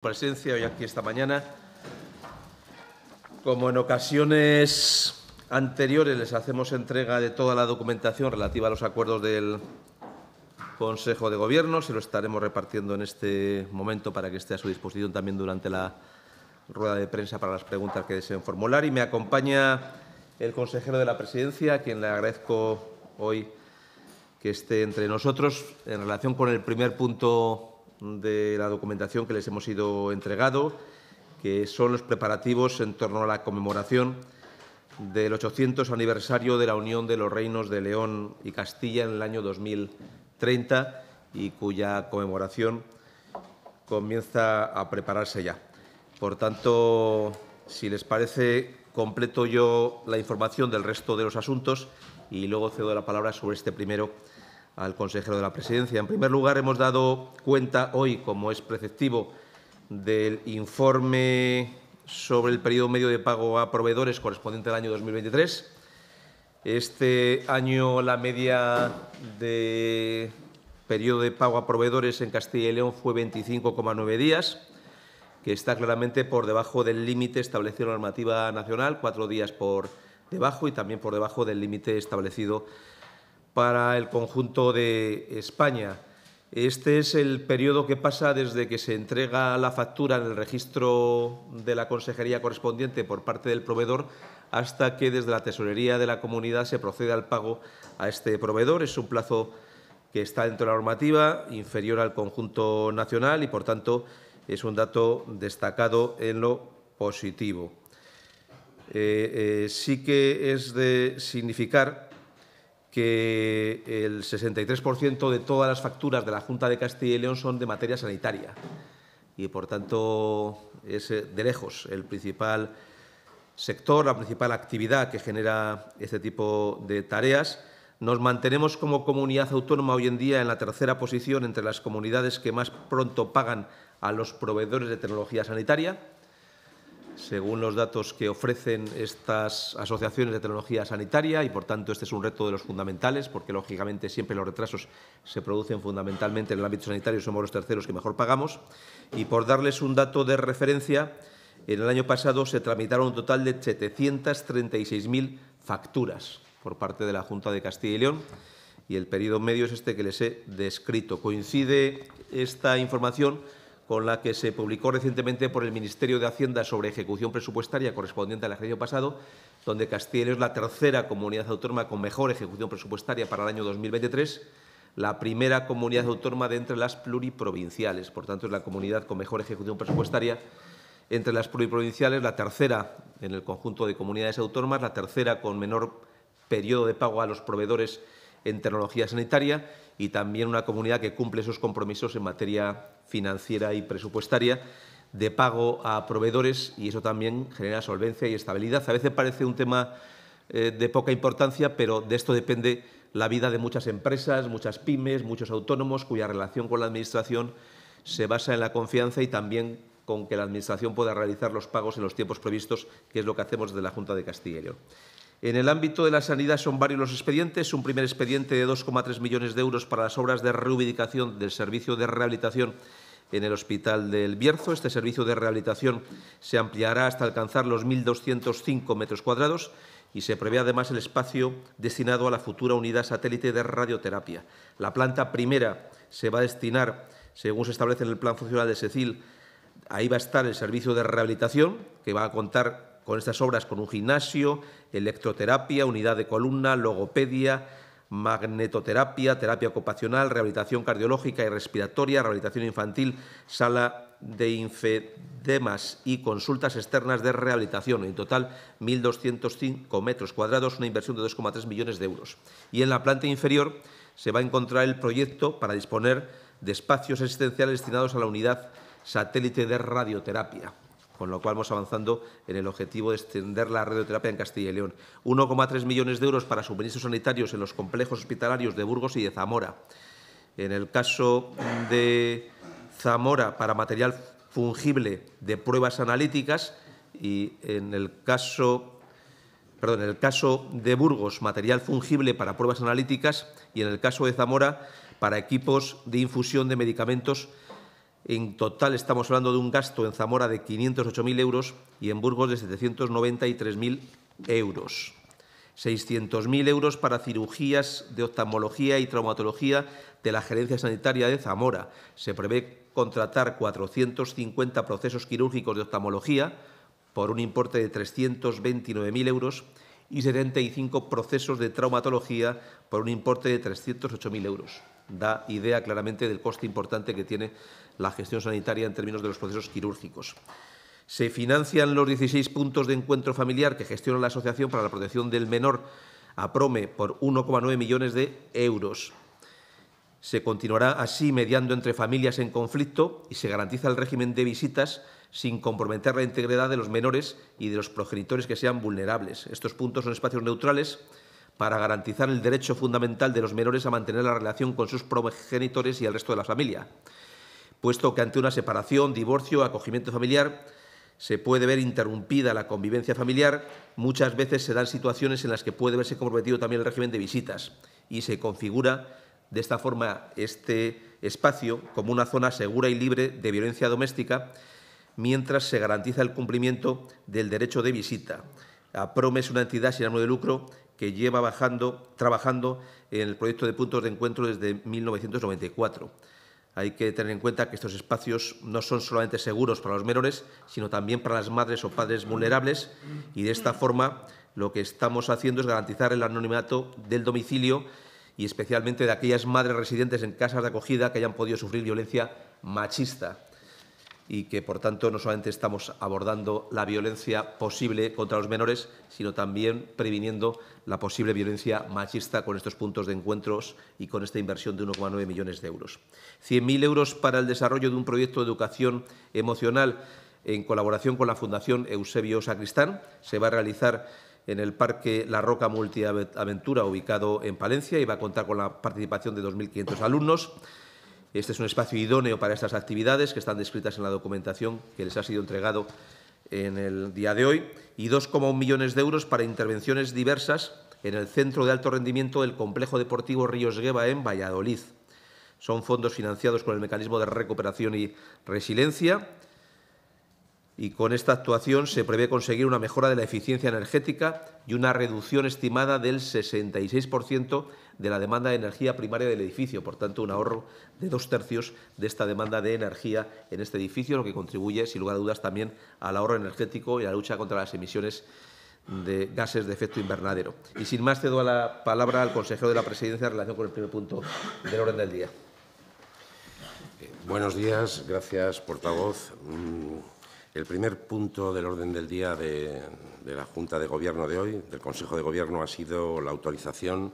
presencia hoy aquí esta mañana. Como en ocasiones anteriores les hacemos entrega de toda la documentación relativa a los acuerdos del Consejo de Gobierno, se lo estaremos repartiendo en este momento para que esté a su disposición también durante la rueda de prensa para las preguntas que deseen formular. Y me acompaña el consejero de la Presidencia, a quien le agradezco hoy que esté entre nosotros en relación con el primer punto de la documentación que les hemos ido entregado, que son los preparativos en torno a la conmemoración del 800 aniversario de la Unión de los Reinos de León y Castilla en el año 2030 y cuya conmemoración comienza a prepararse ya. Por tanto, si les parece, completo yo la información del resto de los asuntos y luego cedo la palabra sobre este primero al consejero de la Presidencia. En primer lugar, hemos dado cuenta hoy, como es preceptivo, del informe sobre el periodo medio de pago a proveedores correspondiente al año 2023. Este año la media de periodo de pago a proveedores en Castilla y León fue 25,9 días, que está claramente por debajo del límite establecido en la normativa nacional, cuatro días por debajo y también por debajo del límite establecido para el conjunto de España. Este es el periodo que pasa desde que se entrega la factura en el registro de la consejería correspondiente por parte del proveedor hasta que desde la tesorería de la comunidad se procede al pago a este proveedor. Es un plazo que está dentro de la normativa, inferior al conjunto nacional y, por tanto, es un dato destacado en lo positivo. Eh, eh, sí que es de significar que el 63% de todas las facturas de la Junta de Castilla y León son de materia sanitaria y, por tanto, es eh, de lejos el principal sector, la principal actividad que genera este tipo de tareas. Nos mantenemos como comunidad autónoma hoy en día en la tercera posición entre las comunidades que más pronto pagan a los proveedores de tecnología sanitaria según los datos que ofrecen estas asociaciones de tecnología sanitaria y, por tanto, este es un reto de los fundamentales, porque, lógicamente, siempre los retrasos se producen fundamentalmente en el ámbito sanitario, somos los terceros que mejor pagamos. Y, por darles un dato de referencia, en el año pasado se tramitaron un total de 736.000 facturas por parte de la Junta de Castilla y León y el periodo medio es este que les he descrito. Coincide esta información con la que se publicó recientemente por el Ministerio de Hacienda sobre ejecución presupuestaria correspondiente al ejercicio pasado, donde Castilla es la tercera comunidad autónoma con mejor ejecución presupuestaria para el año 2023, la primera comunidad autónoma de entre las pluriprovinciales. Por tanto, es la comunidad con mejor ejecución presupuestaria entre las pluriprovinciales, la tercera en el conjunto de comunidades autónomas, la tercera con menor periodo de pago a los proveedores en tecnología sanitaria y también una comunidad que cumple esos compromisos en materia financiera y presupuestaria de pago a proveedores y eso también genera solvencia y estabilidad. A veces parece un tema eh, de poca importancia, pero de esto depende la vida de muchas empresas, muchas pymes, muchos autónomos cuya relación con la Administración se basa en la confianza y también con que la Administración pueda realizar los pagos en los tiempos previstos, que es lo que hacemos desde la Junta de Castilla y León. En el ámbito de la sanidad son varios los expedientes. Un primer expediente de 2,3 millones de euros para las obras de reubicación del servicio de rehabilitación en el Hospital del Bierzo. Este servicio de rehabilitación se ampliará hasta alcanzar los 1.205 metros cuadrados y se prevé además el espacio destinado a la futura unidad satélite de radioterapia. La planta primera se va a destinar, según se establece en el plan funcional de SECIL, ahí va a estar el servicio de rehabilitación, que va a contar con estas obras con un gimnasio, electroterapia, unidad de columna, logopedia, magnetoterapia, terapia ocupacional, rehabilitación cardiológica y respiratoria, rehabilitación infantil, sala de infedemas y consultas externas de rehabilitación. En total, 1.205 metros cuadrados, una inversión de 2,3 millones de euros. Y en la planta inferior se va a encontrar el proyecto para disponer de espacios existenciales destinados a la unidad satélite de radioterapia con lo cual vamos avanzando en el objetivo de extender la radioterapia en Castilla y León. 1,3 millones de euros para suministros sanitarios en los complejos hospitalarios de Burgos y de Zamora. En el caso de Zamora, para material fungible de pruebas analíticas y en el caso perdón, en el caso de Burgos, material fungible para pruebas analíticas y en el caso de Zamora, para equipos de infusión de medicamentos En total estamos hablando de un gasto en Zamora de 508.000 euros y en Burgos de 793.000 euros. 600.000 euros para cirugías de oftalmología y traumatología de la Gerencia Sanitaria de Zamora. Se prevé contratar 450 procesos quirúrgicos de oftalmología por un importe de 329.000 euros y 75 procesos de traumatología por un importe de 308.000 euros. Da idea claramente del coste importante que tiene la gestión sanitaria en términos de los procesos quirúrgicos. Se financian los 16 puntos de encuentro familiar que gestiona la Asociación para la Protección del Menor, APROME, por 1,9 millones de euros. Se continuará así mediando entre familias en conflicto y se garantiza el régimen de visitas sin comprometer la integridad de los menores y de los progenitores que sean vulnerables. Estos puntos son espacios neutrales para garantizar el derecho fundamental de los menores a mantener la relación con sus progenitores y el resto de la familia, puesto que ante una separación, divorcio, acogimiento familiar, se puede ver interrumpida la convivencia familiar, muchas veces se dan situaciones en las que puede verse comprometido también el régimen de visitas y se configura de esta forma este espacio como una zona segura y libre de violencia doméstica mientras se garantiza el cumplimiento del derecho de visita. APROME es una entidad sin ánimo de lucro que lleva bajando, trabajando en el proyecto de puntos de encuentro desde 1994. Hay que tener en cuenta que estos espacios no son solamente seguros para los menores, sino también para las madres o padres vulnerables. Y de esta forma lo que estamos haciendo es garantizar el anonimato del domicilio y especialmente de aquellas madres residentes en casas de acogida que hayan podido sufrir violencia machista y que, por tanto, no solamente estamos abordando la violencia posible contra los menores, sino también previniendo la posible violencia machista con estos puntos de encuentros y con esta inversión de 1,9 millones de euros. 100.000 euros para el desarrollo de un proyecto de educación emocional en colaboración con la Fundación Eusebio Sacristán. Se va a realizar en el Parque La Roca Multiaventura, ubicado en Palencia, y va a contar con la participación de 2.500 alumnos. Este es un espacio idóneo para estas actividades que están descritas en la documentación que les ha sido entregado en el día de hoy y 2,1 millones de euros para intervenciones diversas en el Centro de Alto Rendimiento del Complejo Deportivo Ríos Gueva en Valladolid. Son fondos financiados con el Mecanismo de Recuperación y Resiliencia y con esta actuación se prevé conseguir una mejora de la eficiencia energética y una reducción estimada del 66% de la demanda de energía primaria del edificio, por tanto, un ahorro de dos tercios de esta demanda de energía en este edificio, lo que contribuye, sin lugar a dudas, también al ahorro energético y a la lucha contra las emisiones de gases de efecto invernadero. Y sin más, cedo la palabra al consejero de la Presidencia en relación con el primer punto del orden del día. Eh, buenos días, gracias, portavoz. Mm, el primer punto del orden del día de, la Junta de Gobierno de hoy, del Consejo de Gobierno, ha sido la autorización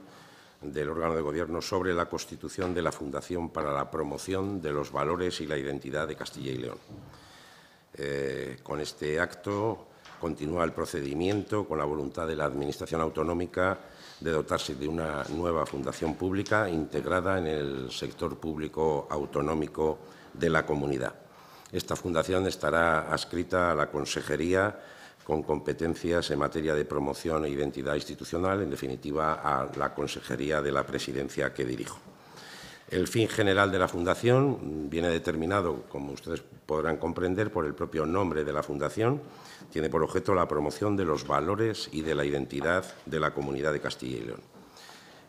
del órgano de Gobierno sobre la constitución de la Fundación para la Promoción de los Valores y la Identidad de Castilla y León. Eh, con este acto continúa el procedimiento con la voluntad de la Administración autonómica de dotarse de una nueva fundación pública integrada en el sector público autonómico de la comunidad. Esta fundación estará adscrita a la Consejería con competencias en materia de promoción e identidad institucional, en definitiva, a la Consejería de la Presidencia que dirijo. El fin general de la Fundación viene determinado, como ustedes podrán comprender, por el propio nombre de la Fundación. Tiene por objeto la promoción de los valores y de la identidad de la comunidad de Castilla y León.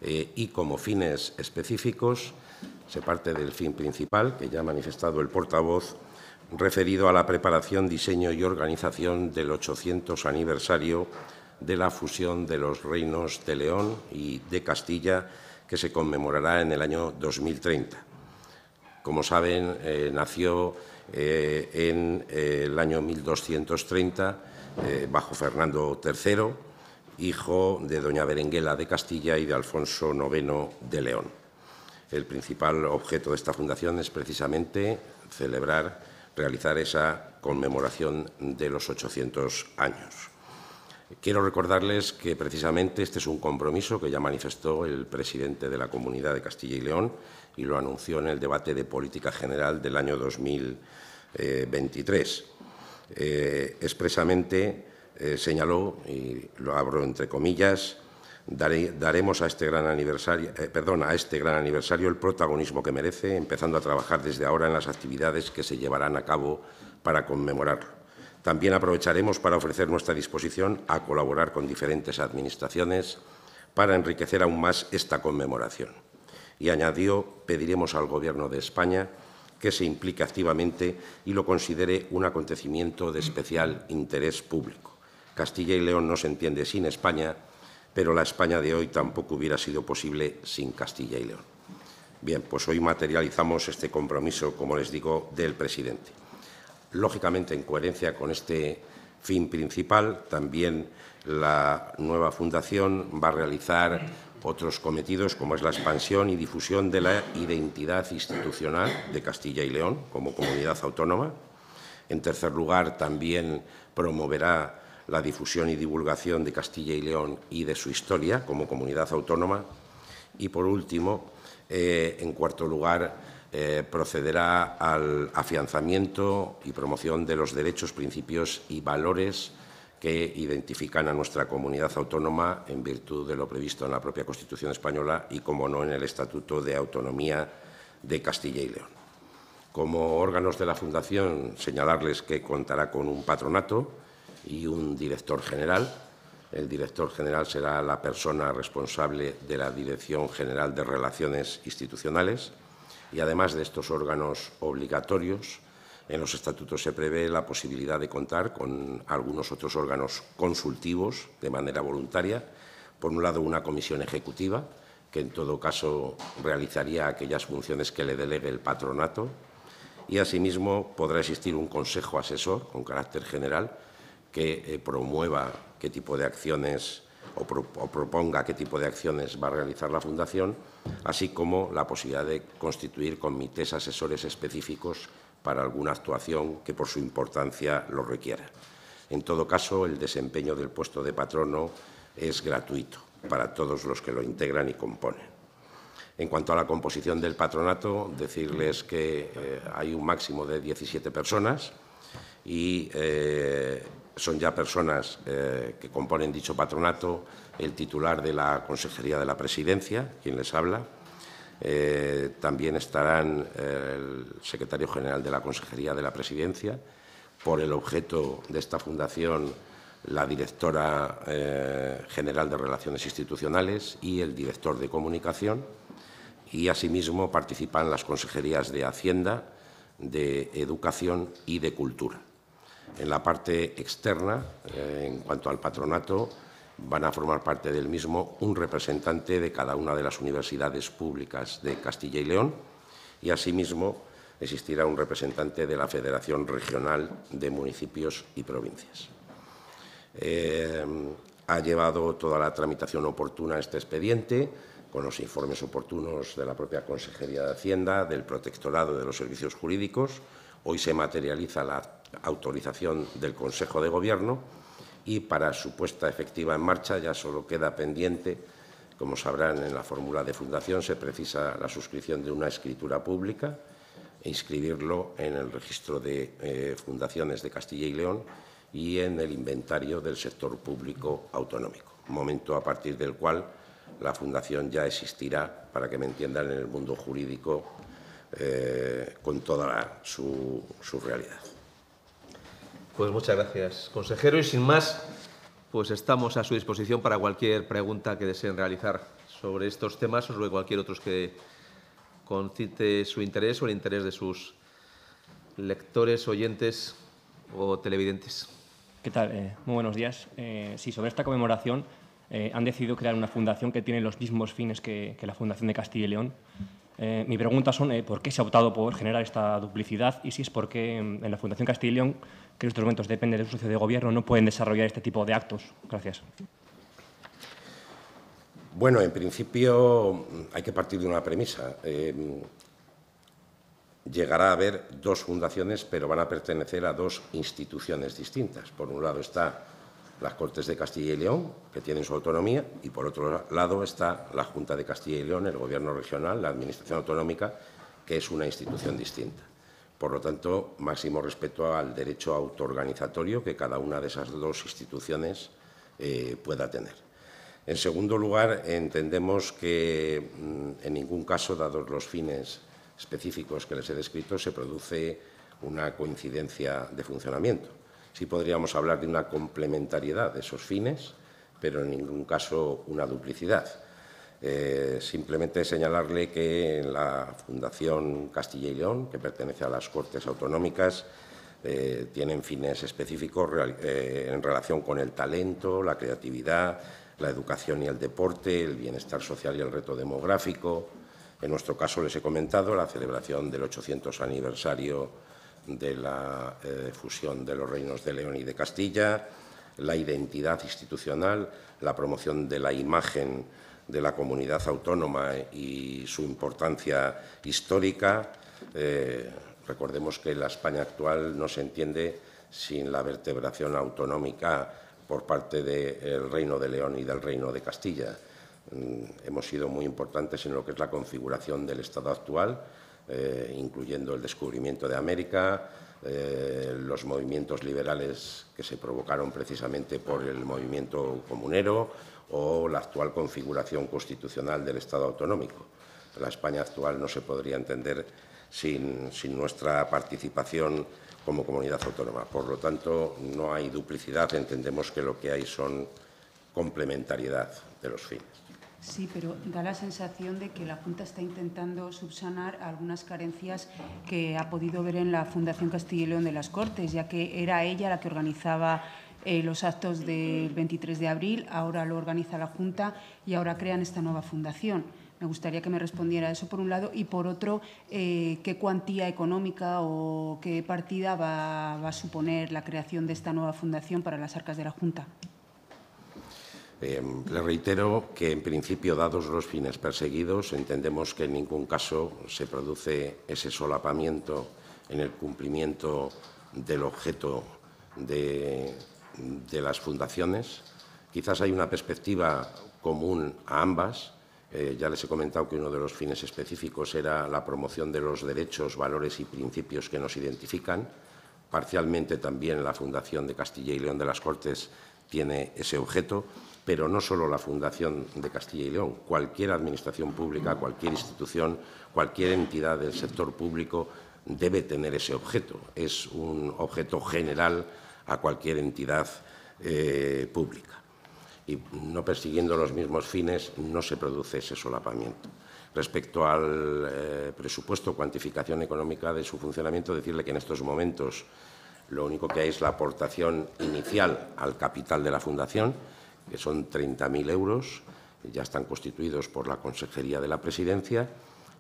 Eh, y como fines específicos, se parte del fin principal, que ya ha manifestado el portavoz, referido a la preparación, diseño y organización del 800 aniversario de la fusión de los reinos de León y de Castilla, que se conmemorará en el año 2030. Como saben, eh, nació eh, en eh, el año 1230 bajo Fernando III, hijo de doña Berenguela de Castilla y de Alfonso IX de León. El principal objeto de esta fundación es precisamente celebrar realizar esa conmemoración de los 800 años. Quiero recordarles que precisamente este es un compromiso que ya manifestó el presidente de la Comunidad de Castilla y León y lo anunció en el debate de política general del año 2023. Eh, expresamente eh, señaló, y lo abro entre comillas, daremos a este gran aniversario, eh, a este gran aniversario el protagonismo que merece, empezando a trabajar desde ahora en las actividades que se llevarán a cabo para conmemorarlo. También aprovecharemos para ofrecer nuestra disposición a colaborar con diferentes administraciones para enriquecer aún más esta conmemoración. Y añadió, pediremos al Gobierno de España que se implique activamente y lo considere un acontecimiento de especial interés público. Castilla y León no se entiende sin España pero la España de hoy tampoco hubiera sido posible sin Castilla y León. Bien, pues hoy materializamos este compromiso, como les digo, del presidente. Lógicamente, en coherencia con este fin principal, también la nueva fundación va a realizar otros cometidos, como es la expansión y difusión de la identidad institucional de Castilla y León como comunidad autónoma. En tercer lugar, también promoverá la difusión y divulgación de Castilla y León y de su historia como comunidad autónoma. Y, por último, eh, en cuarto lugar, eh, procederá al afianzamiento y promoción de los derechos, principios y valores que identifican a nuestra comunidad autónoma en virtud de lo previsto en la propia Constitución española y, como no, en el Estatuto de Autonomía de Castilla y León. Como órganos de la Fundación, señalarles que contará con un patronato y un director general. El director general será la persona responsable de la Dirección General de Relaciones Institucionales y, además de estos órganos obligatorios, en los estatutos se prevé la posibilidad de contar con algunos otros órganos consultivos de manera voluntaria. Por un lado, una comisión ejecutiva, que en todo caso realizaría aquellas funciones que le delegue el patronato, y asimismo podrá existir un consejo asesor con carácter general que eh, promueva qué tipo de acciones o, proponga qué tipo de acciones va a realizar la Fundación, así como la posibilidad de constituir comités asesores específicos para alguna actuación que por su importancia lo requiera. En todo caso, el desempeño del puesto de patrono es gratuito para todos los que lo integran y componen. En cuanto a la composición del patronato, decirles que eh, hay un máximo de 17 personas y eh, son ya personas eh, que componen dicho patronato, el titular de la Consejería de la Presidencia, quien les habla. Eh, también estarán el secretario general de la Consejería de la Presidencia, por el objeto de esta fundación la directora general de Relaciones Institucionales y el director de Comunicación. Y asimismo participan las consejerías de Hacienda, de Educación y de Cultura. En la parte externa, eh, en cuanto al patronato, van a formar parte del mismo un representante de cada una de las universidades públicas de Castilla y León y, asimismo, existirá un representante de la Federación Regional de Municipios y Provincias. Eh, ha llevado toda la tramitación oportuna este expediente, con los informes oportunos de la propia Consejería de Hacienda, del Protectorado de los Servicios Jurídicos. Hoy se materializa la autorización del Consejo de Gobierno y para su puesta efectiva en marcha ya solo queda pendiente, como sabrán en la fórmula de fundación, se precisa la suscripción de una escritura pública e inscribirlo en el registro de eh, fundaciones de Castilla y León y en el inventario del sector público autonómico, momento a partir del cual la fundación ya existirá, para que me entiendan, en el mundo jurídico eh, con toda su realidad. Pues muchas gracias, consejero. Y sin más, pues estamos a su disposición para cualquier pregunta que deseen realizar sobre estos temas o sobre cualquier otro que concite su interés o el interés de sus lectores, oyentes o televidentes. ¿Qué tal? Eh, muy buenos días. Eh, sí, sobre esta conmemoración eh, han decidido crear una fundación que tiene los mismos fines que, que la Fundación de Castilla y León. Eh, mi pregunta son eh, por qué se ha optado por generar esta duplicidad y si es porque mm, en la Fundación Castilla que en estos momentos depende de un socio de gobierno, no pueden desarrollar este tipo de actos. Gracias. Bueno, en principio mm, hay que partir de una premisa. Eh, llegará a haber dos fundaciones, pero van a pertenecer a dos instituciones distintas. Por un lado está las Cortes de Castilla y León, que tienen su autonomía, y por otro lado está la Junta de Castilla y León, el Gobierno regional, la Administración autonómica, que es una institución distinta. Por lo tanto, máximo respeto al derecho autoorganizatorio que cada una de esas dos instituciones eh, pueda tener. En segundo lugar, entendemos que mm, en ningún caso, dados los fines específicos que les he descrito, se produce una coincidencia de funcionamiento. Sí podríamos hablar de una complementariedad de esos fines, pero en ningún caso una duplicidad. Eh, simplemente señalarle que la Fundación Castilla y León, que pertenece a las Cortes Autonómicas, eh, tienen fines específicos eh, en relación con el talento, la creatividad, la educación y el deporte, el bienestar social y el reto demográfico. En nuestro caso, les he comentado la celebración del 800 aniversario de la eh, fusión de los reinos de León y de Castilla, la identidad institucional, la promoción de la imagen de la comunidad autónoma y su importancia histórica. Eh, recordemos que la España actual no se entiende sin la vertebración autonómica por parte del Reino de León y del Reino de Castilla. Mm, hemos sido muy importantes en lo que es la configuración del Estado actual, eh, incluyendo el descubrimiento de América, eh, los movimientos liberales que se provocaron precisamente por el movimiento comunero o la actual configuración constitucional del Estado autonómico. La España actual no se podría entender sin, sin nuestra participación como comunidad autónoma. Por lo tanto, no hay duplicidad, entendemos que lo que hay son complementariedad de los fines. Sí, pero da la sensación de que la Junta está intentando subsanar algunas carencias que ha podido ver en la Fundación Castilla y León de las Cortes, ya que era ella la que organizaba eh, los actos del 23 de abril, ahora lo organiza la Junta y ahora crean esta nueva fundación. Me gustaría que me respondiera eso por un lado y por otro, eh, qué cuantía económica o qué partida va, va, a suponer la creación de esta nueva fundación para las arcas de la Junta. Eh, le reitero que, en principio, dados los fines perseguidos, entendemos que en ningún caso se produce ese solapamiento en el cumplimiento del objeto de, las fundaciones. Quizás hay una perspectiva común a ambas, eh, ya les he comentado que uno de los fines específicos era la promoción de los derechos, valores y principios que nos identifican. Parcialmente también la Fundación de Castilla y León de las Cortes tiene ese objeto, pero no solo la Fundación de Castilla y León, cualquier administración pública, cualquier institución, cualquier entidad del sector público debe tener ese objeto. Es un objeto general a cualquier entidad eh, pública y no persiguiendo los mismos fines no se produce ese solapamiento. Respecto al eh, presupuesto, cuantificación económica de su funcionamiento, decirle que en estos momentos lo único que hay es la aportación inicial al capital de la Fundación, que son 30.000 euros, ya están constituidos por la Consejería de la Presidencia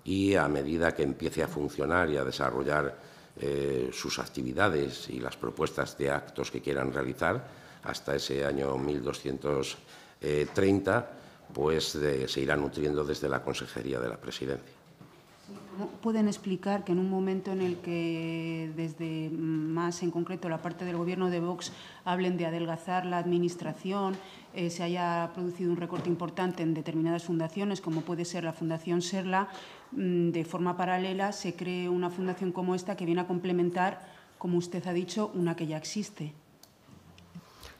y a medida que empiece a funcionar y a desarrollar eh, sus actividades y las propuestas de actos que quieran realizar, hasta ese año 1230, pues se irá nutriendo desde la Consejería de la Presidencia. ¿Pueden explicar que en un momento en el que desde más en concreto la parte del Gobierno de Vox hablen de adelgazar la Administración, eh, se haya producido un recorte importante en determinadas fundaciones, como puede ser la Fundación Serla, mm, de forma paralela se cree una fundación como esta que viene a complementar, como usted ha dicho, una que ya existe?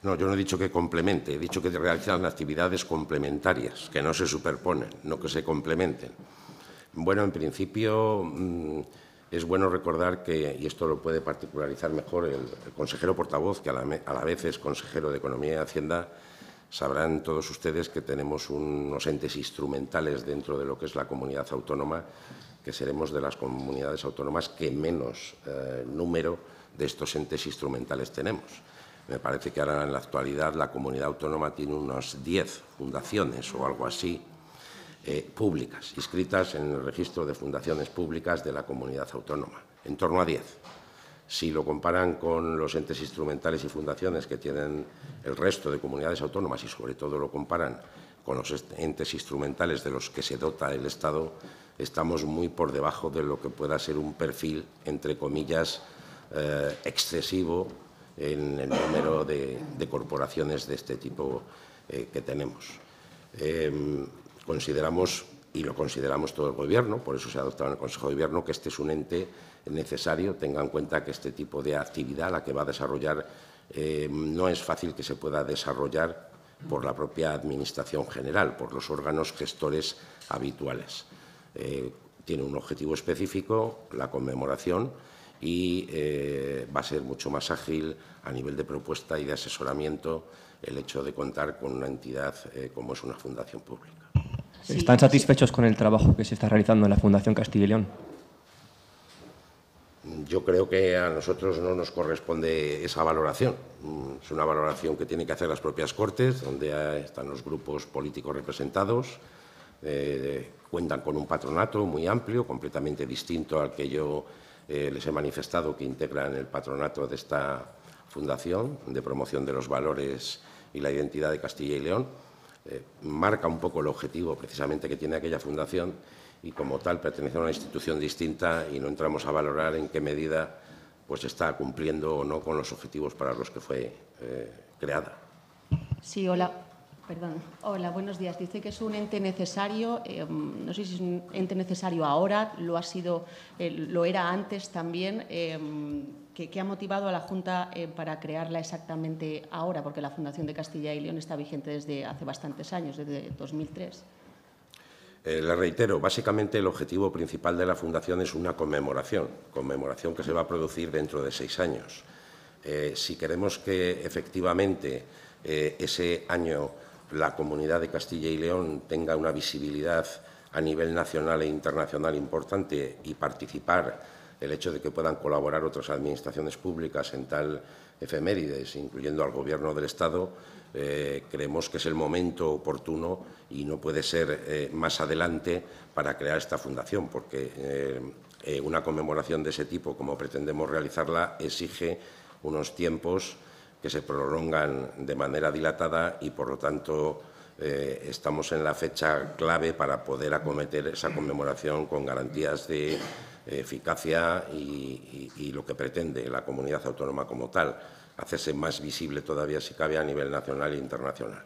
No, yo no he dicho que complemente, he dicho que realizan actividades complementarias, que no se superponen, no que se complementen. Bueno, en principio mm, es bueno recordar que, y esto lo puede particularizar mejor el, consejero portavoz, que a la, vez es consejero de Economía y Hacienda, sabrán todos ustedes que tenemos unos entes instrumentales dentro de lo que es la comunidad autónoma, que seremos de las comunidades autónomas que menos eh, número de estos entes instrumentales tenemos. Me parece que ahora en la actualidad la comunidad autónoma tiene unas 10 fundaciones o algo así eh, públicas, inscritas en el registro de fundaciones públicas de la comunidad autónoma, en torno a 10. Si lo comparan con los entes instrumentales y fundaciones que tienen el resto de comunidades autónomas y sobre todo lo comparan con los entes instrumentales de los que se dota el Estado, estamos muy por debajo de lo que pueda ser un perfil, entre comillas, eh, excesivo en el número de, corporaciones de este tipo eh, que tenemos. Em, consideramos, y lo consideramos todo el Gobierno, por eso se ha adoptado en el Consejo de Gobierno, que este es un ente necesario. Tenga en cuenta que este tipo de actividad, la que va a desarrollar, em, no es fácil que se pueda desarrollar por la propia Administración General, por los órganos gestores habituales. Eh, tiene un objetivo específico, la conmemoración, y eh, va a ser mucho más ágil a nivel de propuesta y de asesoramiento el hecho de contar con una entidad eh, como es una fundación pública. ¿Están satisfechos con el trabajo que se está realizando en la Fundación Castilla y León? Yo creo que a nosotros no nos corresponde esa valoración. Mm, es una valoración que tienen que hacer las propias Cortes, donde están los grupos políticos representados. Eh, cuentan con un patronato muy amplio, completamente distinto al que yo eh, les he manifestado que integran el patronato de esta fundación de promoción de los valores y la identidad de Castilla y León. Eh, marca un poco el objetivo precisamente que tiene aquella fundación y como tal pertenece a una institución distinta y no entramos a valorar en qué medida pues está cumpliendo o no con los objetivos para los que fue eh, creada. Sí, hola. Perdón. Hola, buenos días. Dice que es un ente necesario. Eh, no sé si es un ente necesario ahora, lo ha sido, lo era antes también. ¿Qué ha motivado a la Junta para crearla exactamente ahora? Porque la Fundación de Castilla y León está vigente desde hace bastantes años, desde 2003. Eh, le reitero, básicamente el objetivo principal de la Fundación es una conmemoración, conmemoración que se va a producir dentro de seis años. Eh, si queremos que efectivamente eh, ese año la comunidad de Castilla y León tenga una visibilidad a nivel nacional e internacional importante y participar, el hecho de que puedan colaborar otras administraciones públicas en tal efemérides, incluyendo al Gobierno del Estado, eh, creemos que es el momento oportuno y no puede ser eh, más adelante para crear esta fundación, porque eh, una conmemoración de ese tipo, como pretendemos realizarla, exige unos tiempos que se prolongan de manera dilatada y, por lo tanto, estamos en la fecha clave para poder acometer esa conmemoración con garantías de eficacia y lo que pretende la comunidad autónoma como tal hacerse más visible todavía, si cabe, a nivel nacional e internacional.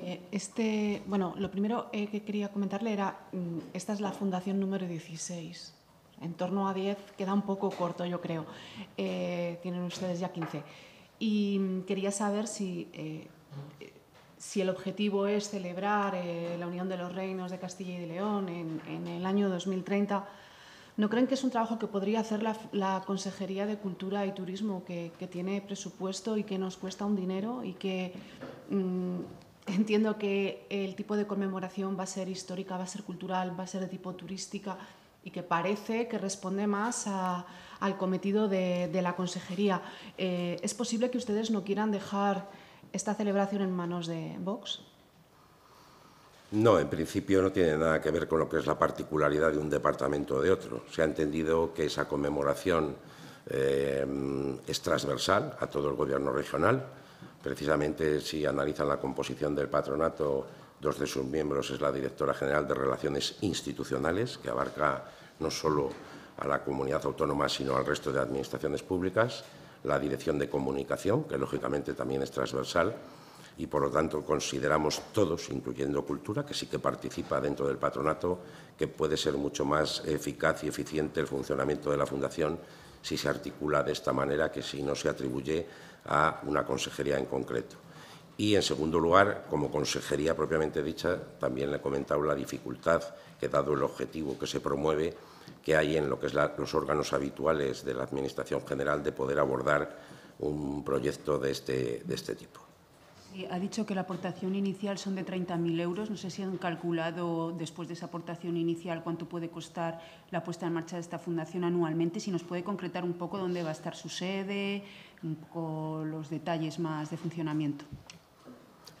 Eh, este, bueno, lo primero eh, que quería comentarle era, mm, esta es la fundación número 16. En torno a 10 queda un poco corto, yo creo. Eh, tienen ustedes ya 15. Y mm, quería saber si, si el objetivo es celebrar la unión de los reinos de Castilla y de León en, en el año 2030 ¿No creen que es un trabajo que podría hacer la, Consejería de Cultura y Turismo, que, tiene presupuesto y que nos cuesta un dinero y que mm, entiendo que el tipo de conmemoración va a ser histórica, va a ser cultural, va a ser de tipo turística y que parece que responde más al cometido de, la Consejería? Eh, ¿Es posible que ustedes no quieran dejar esta celebración en manos de Vox? No, en principio no tiene nada que ver con lo que es la particularidad de un departamento o de otro. Se ha entendido que esa conmemoración eh, es transversal a todo el Gobierno regional. Precisamente, si analizan la composición del patronato, dos de sus miembros es la directora general de Relaciones Institucionales, que abarca no solo a la comunidad autónoma, sino al resto de administraciones públicas, la Dirección de Comunicación, que lógicamente también es transversal, y por lo tanto consideramos todos, incluyendo cultura, que sí que participa dentro del patronato, que puede ser mucho más eficaz y eficiente el funcionamiento de la Fundación si se articula de esta manera que si no se atribuye a una consejería en concreto. Y, en segundo lugar, como consejería propiamente dicha, también le he comentado la dificultad que, dado el objetivo que se promueve, que hay en lo que es los órganos habituales de la Administración General de poder abordar un proyecto de este, de este tipo ha dicho que la aportación inicial son de 30.000 euros. No sé si han calculado después de esa aportación inicial cuánto puede costar la puesta en marcha de esta fundación anualmente. Si nos puede concretar un poco dónde va a estar su sede, un poco los detalles más de funcionamiento.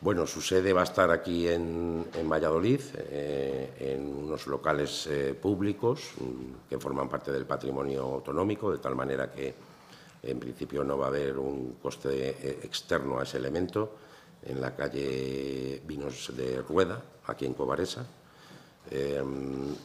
Bueno, su sede va a estar aquí en, Valladolid, eh, en unos locales eh, públicos mm, que forman parte del patrimonio autonómico, de tal manera que en principio no va a haber un coste eh, externo a ese elemento en la calle Vinos de Rueda, aquí en Cobaresa. Eh,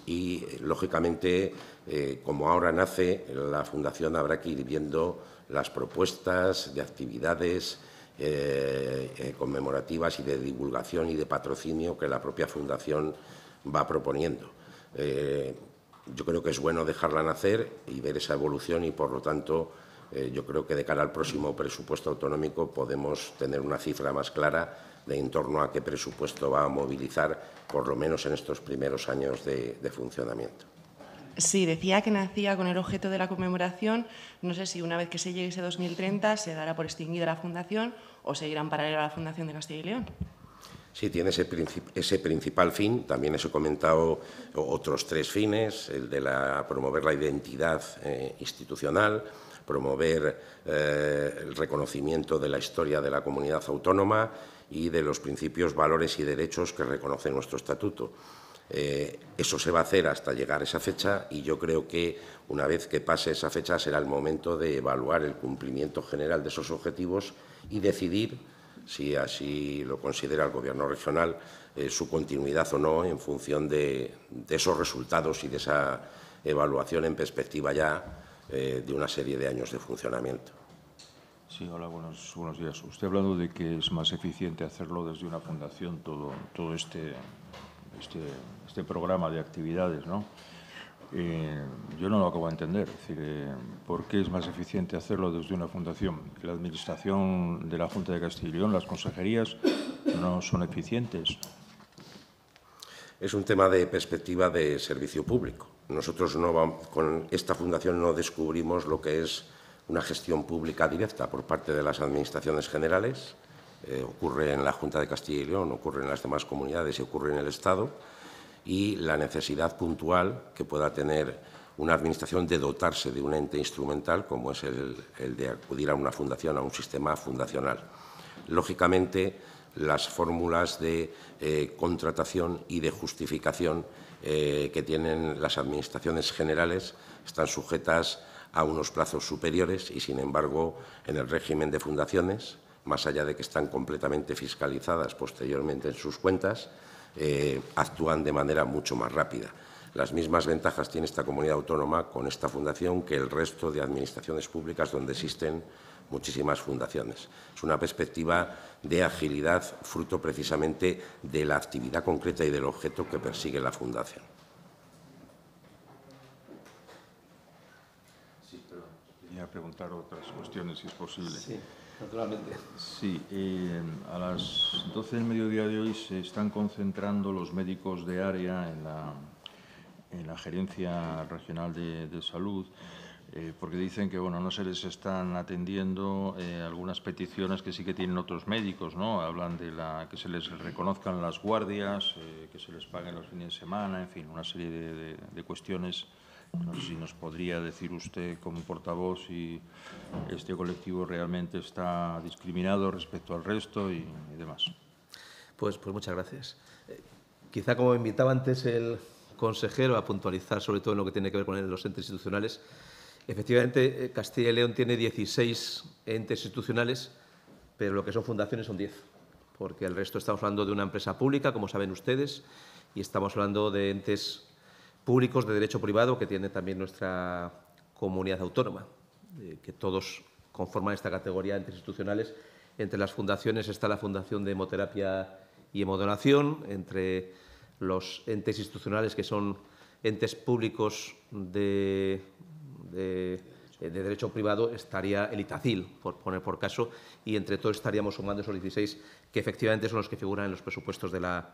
y, lógicamente, eh, como ahora nace, la Fundación habrá que ir viendo las propuestas de actividades eh, conmemorativas y de divulgación y de patrocinio que la propia Fundación va proponiendo. yo creo que es bueno dejarla nacer y ver esa evolución y, por lo tanto, eh, yo creo que de cara al próximo presupuesto autonómico podemos tener una cifra más clara de en torno a qué presupuesto va a movilizar, por lo menos en estos primeros años de, de funcionamiento. Sí, decía que nacía con el objeto de la conmemoración. No sé si una vez que se llegue ese 2030 se dará por extinguida la Fundación o seguirá en paralelo a la Fundación de Castilla y León. Sí, tiene ese, ese, principal fin. También os he comentado otros tres fines, el de la, promover la identidad eh, institucional, promover eh, el reconocimiento de la historia de la comunidad autónoma y de los principios, valores y derechos que reconoce nuestro estatuto. Eh, eso se va a hacer hasta llegar a esa fecha y yo creo que una vez que pase esa fecha será el momento de evaluar el cumplimiento general de esos objetivos y decidir, si así lo considera el Gobierno regional, eh, su continuidad o no en función de, esos resultados y de esa evaluación en perspectiva ya eh, de una serie de años de funcionamiento. Sí, hola, buenos, buenos días. Usted ha hablado de que es más eficiente hacerlo desde una fundación, todo, todo este, este, este programa de actividades, ¿no? Eh, yo no lo acabo de entender. Es decir, eh, ¿por qué es más eficiente hacerlo desde una fundación? La administración de la Junta de Castilla y León, las consejerías, no son eficientes. Es un tema de perspectiva de servicio público. Nosotros con esta fundación no descubrimos lo que es una gestión pública directa por parte de las administraciones generales. Eh, ocurre en la Junta de Castilla y León, ocurre en las demás comunidades y ocurre en el Estado. Y la necesidad puntual que pueda tener una administración de dotarse de un ente instrumental, como es el, de acudir a una fundación, a un sistema fundacional. Lógicamente, las fórmulas de eh, contratación y de justificación eh, que tienen las administraciones generales están sujetas a unos plazos superiores y, sin embargo, en el régimen de fundaciones, más allá de que están completamente fiscalizadas posteriormente en sus cuentas, eh, actúan de manera mucho más rápida. Las mismas ventajas tiene esta comunidad autónoma con esta fundación que el resto de administraciones públicas donde existen muchísimas fundaciones. Es una perspectiva de agilidad fruto precisamente de la actividad concreta y del objeto que persigue la fundación. preguntar otras cuestiones, si es posible. Sí, naturalmente. Sí, eh, a las 12 del mediodía de hoy se están concentrando los médicos de área en la, en la Gerencia Regional de, Salud. Eh, porque dicen que bueno, no se les están atendiendo eh, algunas peticiones que sí que tienen otros médicos, ¿no? Hablan de la, que se les reconozcan las guardias, que se les paguen los fines de semana, en fin, una serie de, de cuestiones no sé si nos podría decir usted como portavoz si este colectivo realmente está discriminado respecto al resto y, demás. Pues, pues muchas gracias. Eh, quizá como invitaba antes el consejero a puntualizar sobre todo en lo que tiene que ver con los entes institucionales, efectivamente eh, Castilla y León tiene 16 entes institucionales, pero lo que son fundaciones son 10, porque el resto estamos hablando de una empresa pública, como saben ustedes, y estamos hablando de entes públicos de derecho privado que tiene también nuestra comunidad autónoma, eh, que todos conforman esta categoría de institucionales. Entre las fundaciones está la Fundación de Hemoterapia y Hemodonación, entre los entes institucionales que son entes públicos de, de, derecho privado estaría el Itacil, por poner por caso, y entre todos estaríamos sumando esos 16 que efectivamente son los que figuran en los presupuestos de la,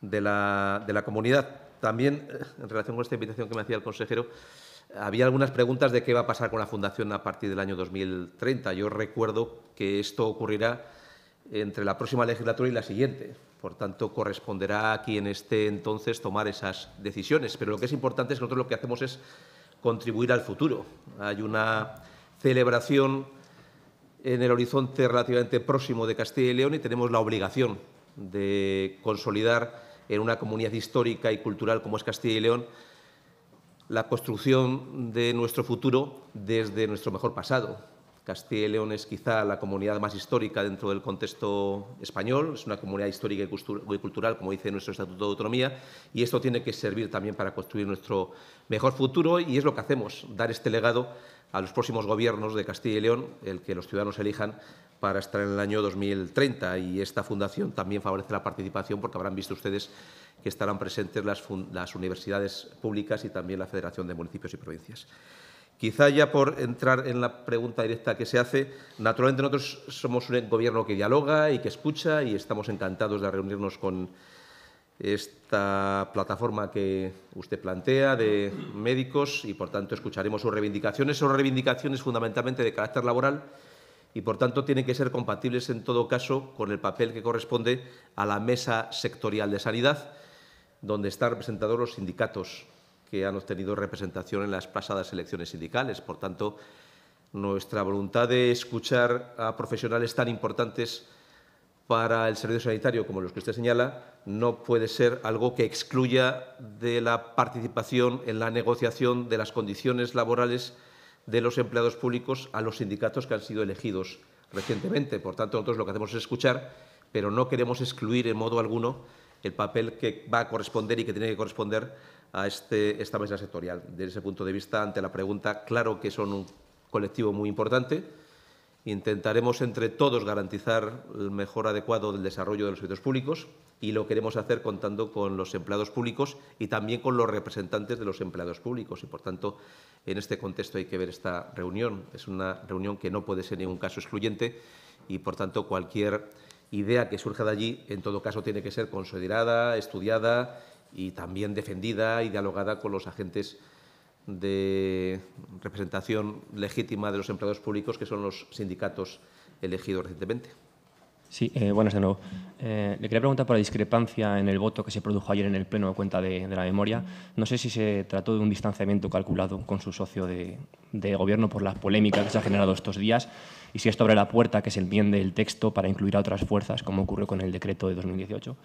de la, de la comunidad. También, eh, en relación con esta invitación que me hacía el consejero, había algunas preguntas de qué va a pasar con la Fundación a partir del año 2030. Yo recuerdo que esto ocurrirá entre la próxima legislatura y la siguiente. Por tanto, corresponderá a quien esté entonces tomar esas decisiones. Pero lo que es importante es que nosotros lo que hacemos es contribuir al futuro. Hay una celebración en el horizonte relativamente próximo de Castilla y León y tenemos la obligación de consolidar en una comunidad histórica y cultural como es Castilla y León, la construcción de nuestro futuro desde nuestro mejor pasado. Castilla y León es quizá la comunidad más histórica dentro del contexto español, es una comunidad histórica y cultural, como dice nuestro Estatuto de Autonomía, y esto tiene que servir también para construir nuestro mejor futuro y es lo que hacemos, dar este legado a los próximos gobiernos de Castilla y León, el que los ciudadanos elijan para estar en el año 2030 y esta fundación también favorece la participación porque habrán visto ustedes que estarán presentes las, universidades públicas y también la Federación de Municipios y Provincias. Quizá ya por entrar en la pregunta directa que se hace, naturalmente nosotros somos un gobierno que dialoga y que escucha y estamos encantados de reunirnos con esta plataforma que usted plantea de médicos y, por tanto, escucharemos sus reivindicaciones. Son reivindicaciones fundamentalmente de carácter laboral y, por tanto, tienen que ser compatibles, en todo caso, con el papel que corresponde a la mesa sectorial de sanidad, donde están representados los sindicatos que han obtenido representación en las pasadas elecciones sindicales. Por tanto, nuestra voluntad de escuchar a profesionales tan importantes para el servicio sanitario como los que usted señala no puede ser algo que excluya de la participación en la negociación de las condiciones laborales de los empleados públicos a los sindicatos que han sido elegidos recientemente. Por tanto, nosotros lo que hacemos es escuchar, pero no queremos excluir en modo alguno el papel que va a corresponder y que tiene que corresponder a este, esta mesa sectorial. Desde ese punto de vista, ante la pregunta, claro que son un colectivo muy importante. Intentaremos entre todos garantizar el mejor adecuado del desarrollo de los servicios públicos y lo queremos hacer contando con los empleados públicos y también con los representantes de los empleados públicos. Y, por tanto, en este contexto hay que ver esta reunión. Es una reunión que no puede ser en ningún caso excluyente y, por tanto, cualquier idea que surja de allí, en todo caso, tiene que ser considerada, estudiada y también defendida y dialogada con los agentes de representación legítima de los empleados públicos, que son los sindicatos elegidos recientemente. Sí, eh, buenas de nuevo. Eh, le quería preguntar por la discrepancia en el voto que se produjo ayer en el Pleno de cuenta de, la memoria. No sé si se trató de un distanciamiento calculado con su socio de, gobierno por la polémica que se ha generado estos días y si esto abre la puerta que se enmiende el texto para incluir a otras fuerzas, como ocurrió con el decreto de 2018.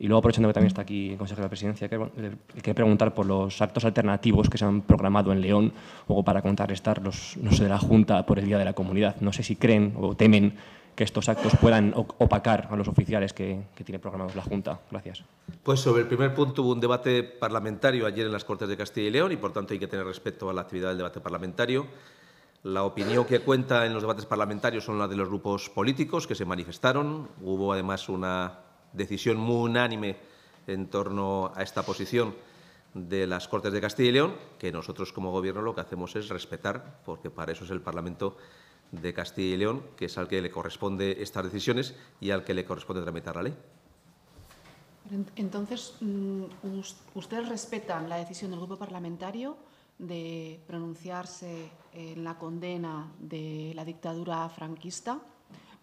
Y luego, aprovechando que también está aquí el consejero de la presidencia, quería preguntar por los actos alternativos que se han programado en León, o para contrarrestar los no sé, de la Junta por el Día de la Comunidad. No sé si creen o temen que estos actos puedan opacar a los oficiales que, que, tiene programados la Junta. Gracias. Pues sobre el primer punto hubo un debate parlamentario ayer en las Cortes de Castilla y León y, por tanto, hay que tener respeto a la actividad del debate parlamentario. La opinión que cuenta en los debates parlamentarios son las de los grupos políticos que se manifestaron. Hubo, además, una decisión muy unánime en torno a esta posición de las Cortes de Castilla y León, que nosotros como Gobierno lo que hacemos es respetar, porque para eso es el Parlamento de Castilla y León, que es al que le corresponde estas decisiones y al que le corresponde tramitar la ley. Entonces, mm, ¿ustedes respetan la decisión del Grupo Parlamentario de pronunciarse en la condena de la dictadura franquista,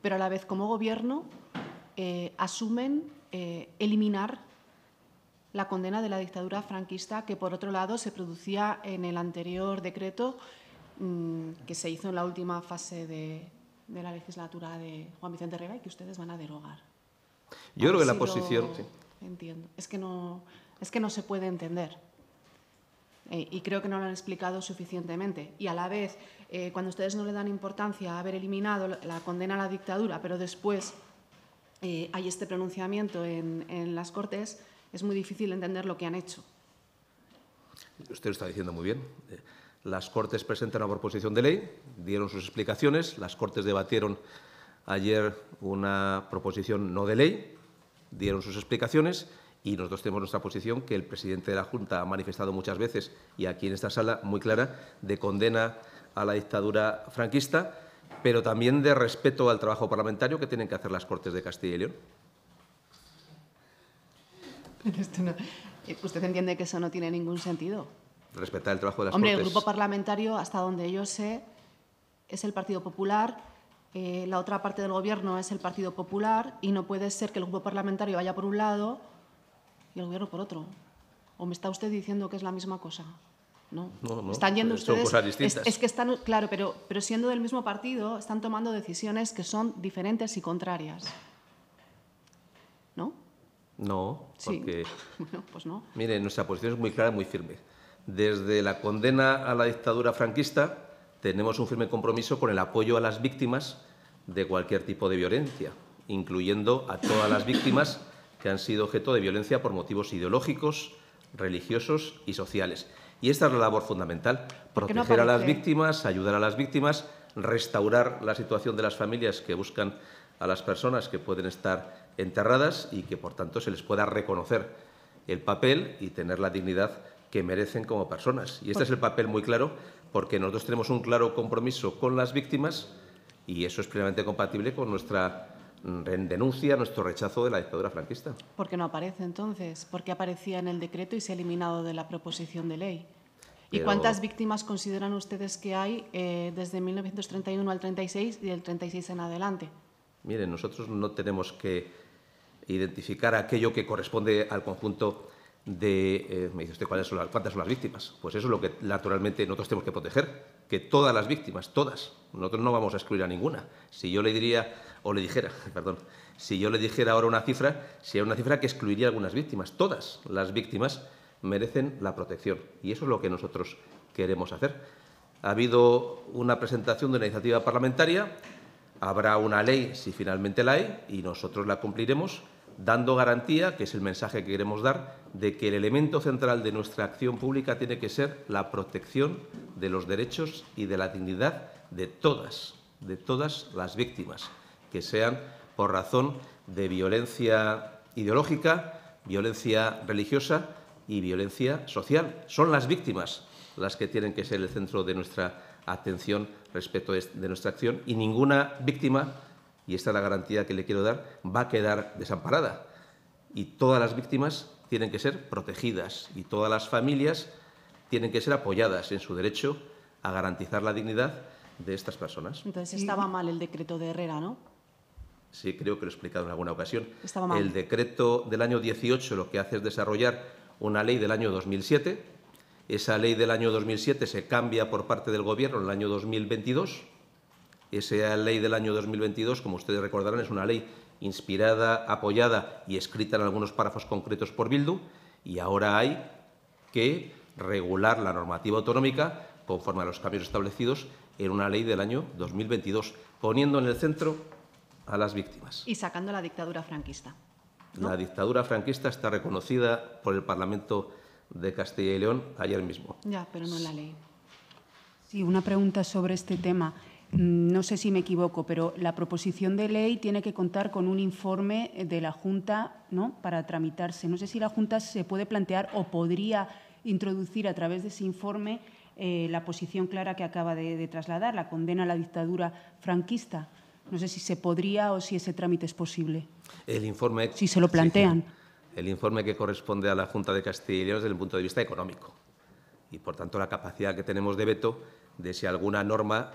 pero a la vez como Gobierno eh, asumen eh, eliminar la condena de la dictadura franquista que, por otro lado, se producía en el anterior decreto mm, que se hizo en la última fase de, la legislatura de Juan Vicente Herrera y que ustedes van a derogar. Yo creo que la posición... Entiendo. Es que, no, es que no se puede entender. Eh, y creo que no lo han explicado suficientemente. Y a la vez, cuando ustedes no le dan importancia a haber eliminado la condena a la dictadura, pero después eh, hay este pronunciamiento en, las Cortes, es muy difícil entender lo que han hecho. Usted lo está diciendo muy bien. Eh, las Cortes presentan una proposición de ley, dieron sus explicaciones, las Cortes debatieron ayer una proposición no de ley, dieron sus explicaciones y nosotros tenemos nuestra posición que el presidente de la Junta ha manifestado muchas veces y aquí en esta sala muy clara de condena a la dictadura franquista pero también de respeto al trabajo parlamentario que tienen que hacer las Cortes de Castilla y León. Eh, ¿Usted entiende que eso no tiene ningún sentido? Respetar el trabajo de las Hombre, Cortes. el grupo parlamentario, hasta donde yo sé, es el Partido Popular, eh, la otra parte del Gobierno es el Partido Popular y no puede ser que el grupo parlamentario vaya por un lado y el Gobierno por otro. ¿O me está usted diciendo que es la misma cosa? ¿No? están yendo ustedes. Es, que están, claro, pero, pero siendo del mismo partido, están tomando decisiones que son diferentes y contrarias. ¿No? No, porque. pues no. Mire, nuestra posición es muy clara, muy firme. Desde la condena a la dictadura franquista, tenemos un firme compromiso con el apoyo a las víctimas de cualquier tipo de violencia, incluyendo a todas las víctimas que han sido objeto de violencia por motivos ideológicos, religiosos y sociales. Y esta es la labor fundamental, proteger a las víctimas, ayudar a las víctimas, restaurar la situación de las familias que buscan a las personas que pueden estar enterradas y que, por tanto, se les pueda reconocer el papel y tener la dignidad que merecen como personas. Y este es el papel muy claro porque nosotros tenemos un claro compromiso con las víctimas y eso es plenamente compatible con nuestra denuncia, nuestro rechazo de la dictadura franquista. ¿Por qué no aparece entonces? ¿Por qué aparecía en el decreto y se ha eliminado de la proposición de ley? ¿Y cuántas víctimas consideran ustedes que hay eh, desde 1931 al 36 y del 36 en adelante? Miren, nosotros no tenemos que identificar aquello que corresponde al conjunto de... eh, me dice usted ¿cuáles son las, cuántas son las víctimas. Pues eso es lo que naturalmente nosotros tenemos que proteger, que todas las víctimas, todas. Nosotros no vamos a excluir a ninguna. Si yo le diría, o le dijera, perdón, si yo le dijera ahora una cifra, sería una cifra que excluiría a algunas víctimas. Todas las víctimas merecen la protección. Y eso es lo que nosotros queremos hacer. Ha habido una presentación de una iniciativa parlamentaria Habrá una ley, si finalmente la hay, y nosotros la cumpliremos, dando garantía, que es el mensaje que queremos dar, de que el elemento central de nuestra acción pública tiene que ser la protección de los derechos y de la dignidad de todas, de todas las víctimas, que sean por razón de violencia ideológica, violencia religiosa y violencia social. Son las víctimas las que tienen que ser el centro de nuestra atención respecto de de nuestra acción y ninguna víctima, y esta es la garantía que le quiero dar, va a quedar desamparada. Y todas las víctimas tienen que ser protegidas y todas las familias tienen que ser apoyadas en su derecho a garantizar la dignidad de estas personas. Entonces estaba mal el decreto de Herrera, ¿no? Sí, creo que lo he explicado en alguna ocasión. El decreto del año 18 lo que hace es desarrollar una ley del año 2007. Esa ley del año 2007 se cambia por parte del Gobierno en el año 2022. Esa ley del año 2022, como ustedes recordarán, es una ley inspirada, apoyada y escrita en algunos párrafos concretos por Bildu. Y ahora hay que regular la normativa autonómica conforme a los cambios establecidos en una ley del año 2022, poniendo en el centro a las víctimas. Y sacando la dictadura franquista. ¿no? La dictadura franquista está reconocida por el Parlamento de Castilla y León ayer mismo. Ya, pero no en la ley. Sí, una pregunta sobre este tema. Mm, No sé si me equivoco, pero la proposición de ley tiene que contar con un informe de la Junta ¿no? para tramitarse. No sé si la Junta se puede plantear o podría introducir a través de ese informe eh, la posición clara que acaba de, de trasladar, la condena a la dictadura franquista. No sé si se podría o si ese trámite es posible. El informe, Si se lo plantean. Sí, el informe que corresponde a la Junta de Castilla y León desde el punto de vista económico. Y, por tanto, la capacidad que tenemos de veto de si alguna norma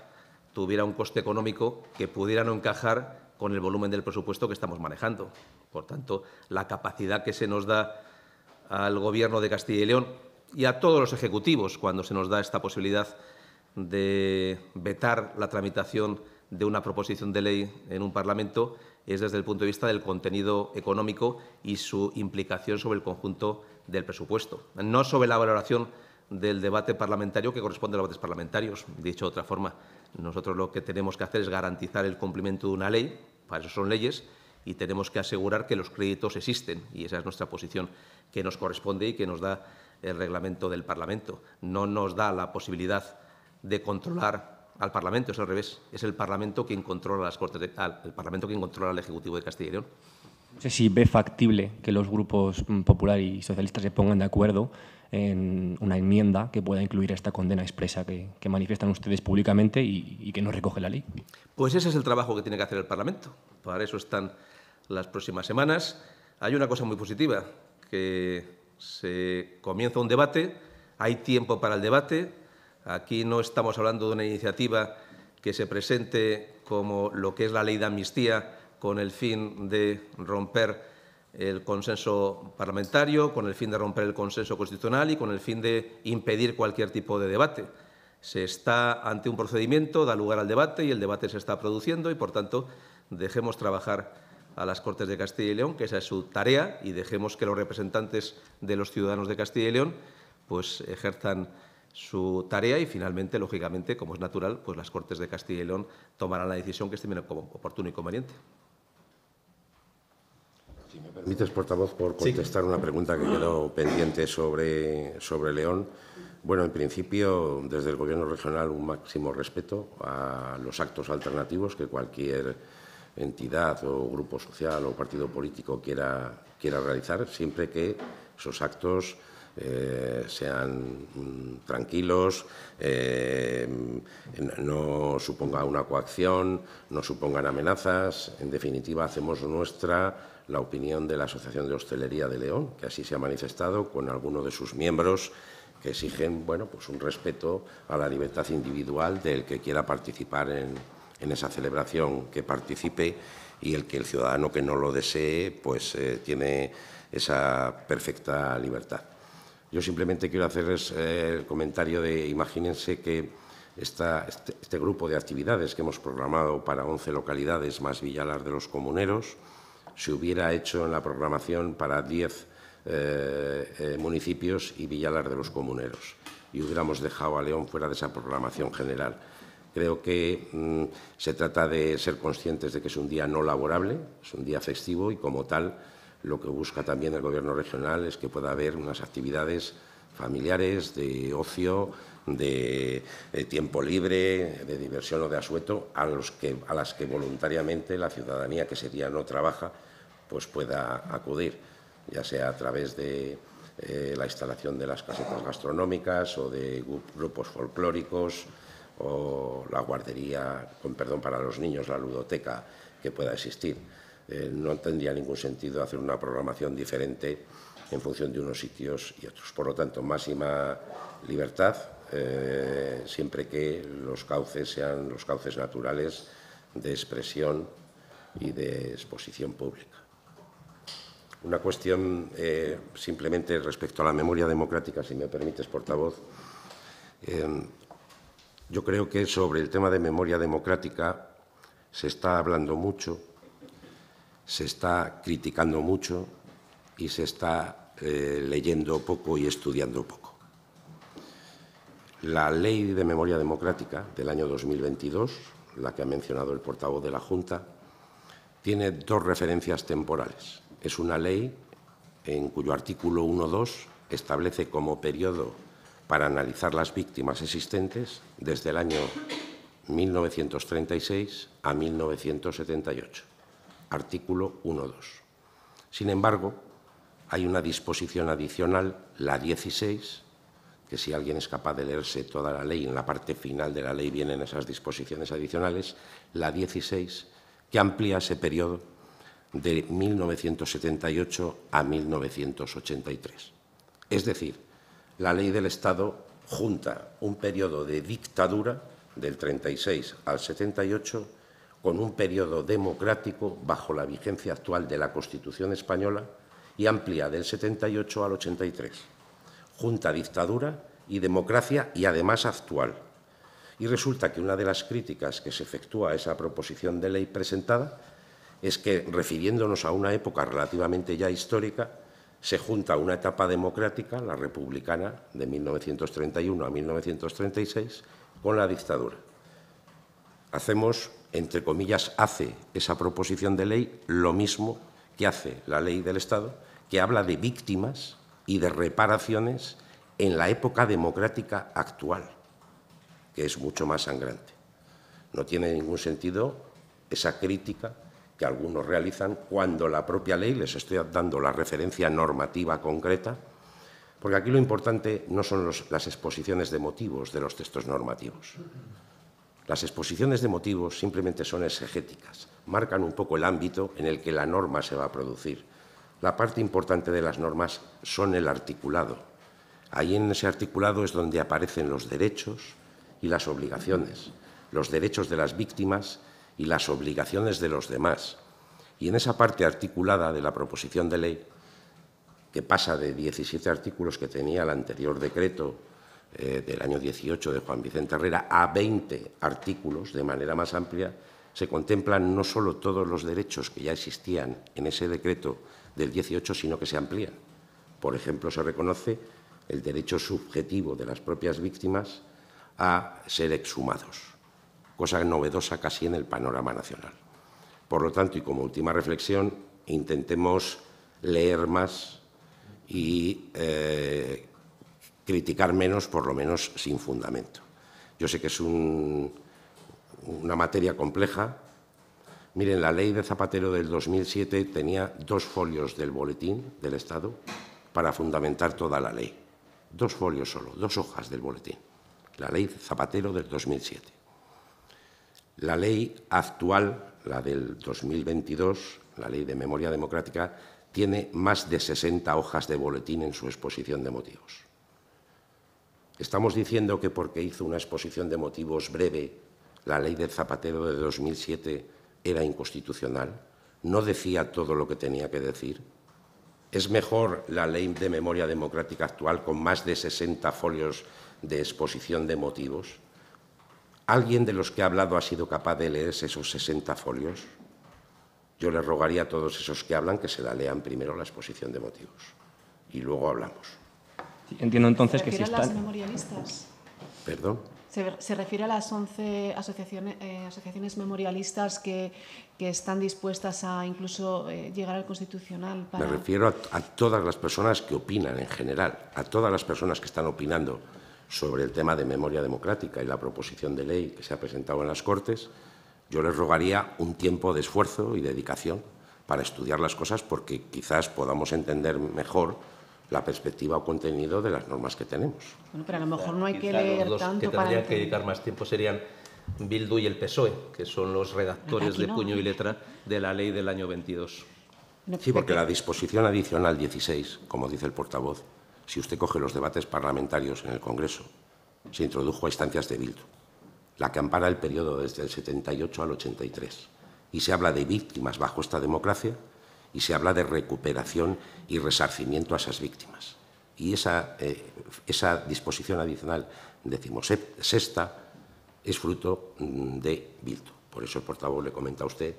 tuviera un coste económico que pudiera no encajar con el volumen del presupuesto que estamos manejando. Por tanto, la capacidad que se nos da al Gobierno de Castilla y León y a todos los ejecutivos cuando se nos da esta posibilidad de vetar la tramitación de una proposición de ley en un Parlamento es desde el punto de vista del contenido económico y su implicación sobre el conjunto del presupuesto, no sobre la valoración del debate parlamentario que corresponde a los debates parlamentarios. Dicho de otra forma, nosotros lo que tenemos que hacer es garantizar el cumplimiento de una ley, para eso son leyes, y tenemos que asegurar que los créditos existen, y esa es nuestra posición que nos corresponde y que nos da el reglamento del Parlamento. No nos da la posibilidad de controlar al Parlamento, es al revés. Es el Parlamento quien controla las Cortes, de- al- el Parlamento quien controla al Ejecutivo de Castilla y León. No sé si ve factible que los grupos mm, popular y socialistas se pongan de acuerdo en una enmienda que pueda incluir esta condena expresa que, que manifiestan ustedes públicamente y, y que no recoge la ley. Pues ese es el trabajo que tiene que hacer el Parlamento. Para eso están las próximas semanas. Hay una cosa muy positiva, que se comienza un debate, hay tiempo para el debate. Aquí no estamos hablando de una iniciativa que se presente como lo que es la ley de amnistía con el fin de romper el consenso parlamentario, con el fin de romper el consenso constitucional y con el fin de impedir cualquier tipo de debate. Se está ante un procedimiento, da lugar al debate y el debate se está produciendo y, por tanto, dejemos trabajar a las Cortes de Castilla y León, que esa es su tarea, y dejemos que los representantes de los ciudadanos de Castilla y León pues, ejerzan su tarea y, finalmente, lógicamente, como es natural, pues las Cortes de Castilla y León tomarán la decisión que estime como oportuno y conveniente. Si me permites, portavoz, por contestar una pregunta que quedó pendiente sobre, sobre León. Bueno, en principio, desde el Gobierno regional, un máximo respeto a los actos alternativos que cualquier entidad o grupo social o partido político quiera, quiera realizar, siempre que esos actos eh, sean mm, tranquilos, eh, no suponga una coacción, no supongan amenazas. En definitiva, hacemos nuestra la opinión de la Asociación de Hostelería de León, que así se ha manifestado con algunos de sus miembros que exigen bueno, pues un respeto a la libertad individual del que quiera participar en, esa celebración, que participe y el que el ciudadano que no lo desee pues eh, tiene esa perfecta libertad. Yo simplemente quiero hacerles eh, el comentario de, imagínense que este, este, grupo de actividades que hemos programado para 11 localidades más Villalar de los Comuneros se hubiera hecho en la programación para 10 eh, municipios y Villalar de los Comuneros y hubiéramos dejado a León fuera de esa programación general. Creo que mm, se trata de ser conscientes de que es un día no laborable, es un día festivo y como tal lo que busca también el Gobierno regional es que pueda haber unas actividades familiares, de ocio, de, tiempo libre, de diversión o de asueto, a, los que, a las que voluntariamente la ciudadanía que ese día no trabaja pues pueda acudir, ya sea a través de eh, la instalación de las casetas gastronómicas o de grupos folclóricos, o la guardería, con perdón para los niños, la ludoteca que pueda existir. Eh, no tendría ningún sentido hacer una programación diferente en función de unos sitios y otros. Por lo tanto, máxima libertad, eh, siempre que los cauces sean los cauces naturales de expresión y de exposición pública. Una cuestión eh, simplemente respecto a la memoria democrática, si me permites, portavoz. Yo creo que sobre el tema de memoria democrática se está hablando mucho, se está criticando mucho y se está eh, leyendo poco y estudiando poco. La ley de memoria democrática del año 2022, la que ha mencionado el portavoz de la Junta, tiene dos referencias temporales. Es una ley en cuyo artículo 1.2 establece como periodo para analizar las víctimas existentes desde el año 1936 a 1978, artículo 1.2. Sin embargo, hay una disposición adicional, la 16, que si alguien es capaz de leerse toda la ley, en la parte final de la ley vienen esas disposiciones adicionales, la 16, que amplía ese periodo de 1978 a 1983. Es decir, la ley del Estado junta un periodo de dictadura del 36 al 78 con un periodo democrático bajo la vigencia actual de la Constitución española y amplía del 78 al 83. Junta dictadura y democracia y además actual. Y resulta que una de las críticas que se efectúa a esa proposición de ley presentada es que, refiriéndonos a una época relativamente ya histórica, se junta una etapa democrática, la republicana, de 1931 a 1936, con la dictadura. Hacemos, entre comillas, hace esa proposición de ley lo mismo que hace la ley del Estado, que habla de víctimas y de reparaciones en la época democrática actual, que es mucho más sangrante. No tiene ningún sentido esa crítica que algunos realizan cuando la propia ley, les estoy dando la referencia normativa concreta, porque aquí lo importante no son las exposiciones de motivos de los textos normativos. Las exposiciones de motivos simplemente son exegéticas, marcan un poco el ámbito en el que la norma se va a producir. La parte importante de las normas son el articulado. Ahí en ese articulado es donde aparecen los derechos y las obligaciones, los derechos de las víctimas y las obligaciones de los demás. Y en esa parte articulada de la proposición de ley, que pasa de 17 artículos que tenía el anterior decreto eh, del año 18 de Juan Vicente Herrera a 20 artículos de manera más amplia, se contemplan no solo todos los derechos que ya existían en ese decreto del 18, sino que se amplían. Por ejemplo, se reconoce el derecho subjetivo de las propias víctimas a ser exhumados cosa novedosa casi en el panorama nacional. Por lo tanto, y como última reflexión, intentemos leer más y eh, criticar menos, por lo menos sin fundamento. Yo sé que es una materia compleja. Miren, la ley de Zapatero del 2007 tenía dos folios del boletín del Estado para fundamentar toda la ley. dos folios solo, dos hojas del boletín. La ley Zapatero del 2007. La ley actual, la del 2022, la ley de memoria democrática, tiene más de 60 hojas de boletín en su exposición de motivos. Estamos diciendo que porque hizo una exposición de motivos breve, la ley del Zapatero de 2007 era inconstitucional, no decía todo lo que tenía que decir. ¿Es mejor la ley de memoria democrática actual con más de 60 folios de exposición de motivos? ¿Alguien de los que ha hablado ha sido capaz de leerse esos 60 folios? Yo les rogaría a todos esos que hablan que se la lean primero la exposición de motivos y luego hablamos. Entiendo entonces que si ¿Se refiere a las están... memorialistas? ¿Perdón? Se, se refiere a las 11 asociaciones, eh, asociaciones memorialistas que, que, están dispuestas a incluso eh, llegar al Constitucional. Para... Me refiero a, a, todas las personas que opinan en general, a todas las personas que están opinando sobre el tema de memoria democrática y la proposición de ley que se ha presentado en las Cortes. Yo les rogaría un tiempo de esfuerzo y dedicación para estudiar las cosas porque quizás podamos entender mejor la perspectiva o contenido de las normas que tenemos. Bueno, pero a lo mejor no hay que leer los tanto que para tendrían que dedicar más tiempo serían Bildu y el PSOE, que son los redactores de puño y letra de la ley del año 22. Sí, porque la disposición adicional 16, como dice el portavoz, si usted coge los debates parlamentarios en el Congreso, se introdujo a instancias de Bildu, la que ampara el periodo desde el 78 al 83, y se habla de víctimas bajo esta democracia y se habla de recuperación y resarcimiento a esas víctimas. Y esa, eh, esa disposición adicional decimosexta es fruto mm, de Bildu. Por eso el portavoz le comenta a usted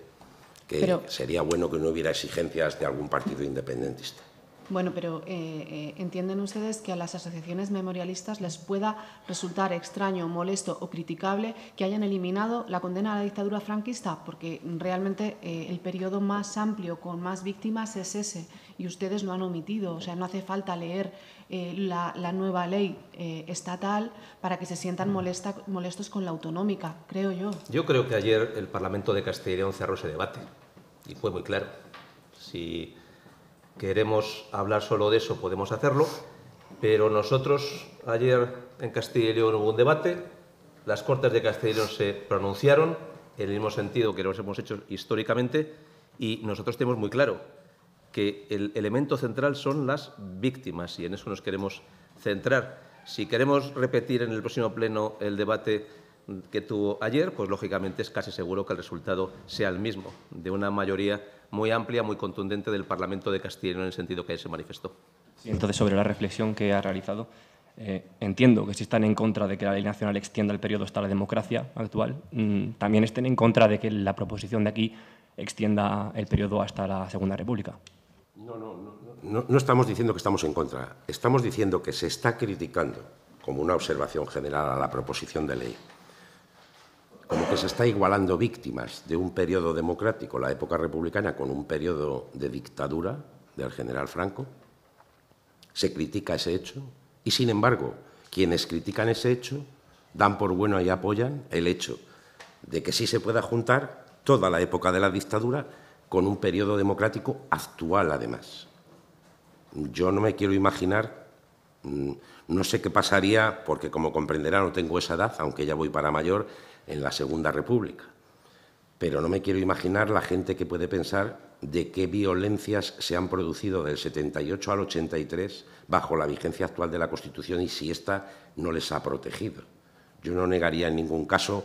que Pero, sería bueno que no hubiera exigencias de algún partido independentista. Bueno, pero eh, eh, entienden ustedes que a las asociaciones memorialistas les pueda resultar extraño, molesto o criticable que hayan eliminado la condena a la dictadura franquista, porque realmente eh, el periodo más amplio con más víctimas es ese y ustedes lo han omitido. O sea, no hace falta leer eh, la, la, nueva ley estatal para que se sientan molesta, molestos con la autonómica, creo yo. Yo creo que ayer el Parlamento de León cerró ese debate y fue muy claro. Si queremos hablar solo de eso, podemos hacerlo, pero nosotros ayer en Castilla y León hubo un debate, las Cortes de Castilla y León se pronunciaron en el mismo sentido que los hemos hecho históricamente y nosotros tenemos muy claro que el elemento central son las víctimas y en eso nos queremos centrar. Si queremos repetir en el próximo pleno el debate que tuvo ayer, pues lógicamente es casi seguro que el resultado sea el mismo, de una mayoría muy amplia, muy contundente del Parlamento de Castilla y León en el sentido que se manifestó. Entonces, sobre la reflexión que ha realizado, eh, entiendo que si están en contra de que la ley nacional extienda el periodo hasta la democracia actual, mmm, también estén en contra de que la proposición de aquí extienda el periodo hasta la Segunda República. No, no, no, no, no estamos diciendo que estamos en contra. Estamos diciendo que se está criticando, como una observación general a la proposición de ley, como que se está igualando víctimas de un periodo democrático, la época republicana, con un periodo de dictadura del general Franco. Se critica ese hecho y, sin embargo, quienes critican ese hecho dan por bueno y apoyan el hecho de que sí se pueda juntar toda la época de la dictadura con un periodo democrático actual, además. Yo no me quiero imaginar, mm, no sé qué pasaría, porque como comprenderá no tengo esa edad, aunque ya voy para mayor, en la Segunda República. Pero no me quiero imaginar la gente que puede pensar de qué violencias se han producido del 78 al 83 bajo la vigencia actual de la Constitución y si ésta no les ha protegido. Yo no negaría en ningún caso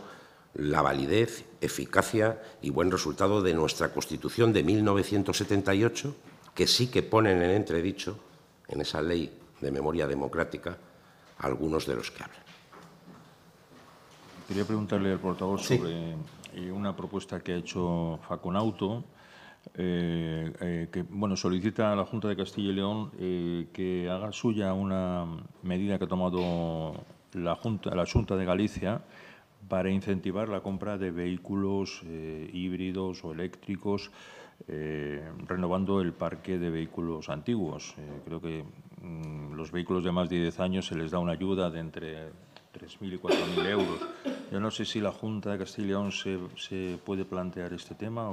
la validez, eficacia y buen resultado de nuestra Constitución de 1978, que sí que ponen en entredicho, en esa ley de memoria democrática, algunos de los que hablan. Quería preguntarle al portavoz sí. sobre eh, una propuesta que ha hecho Faconauto, eh, eh, que bueno, solicita a la Junta de Castilla y León eh, que haga suya una medida que ha tomado la Junta, la Junta de Galicia, para incentivar la compra de vehículos eh, híbridos o eléctricos, renovando el parque de vehículos antiguos. Creo que mm, los vehículos de más de 10 años se les da una ayuda de entre 3.000 y 4.000 euros. Yo no sé si la Junta de Castilla y León se, puede plantear este tema.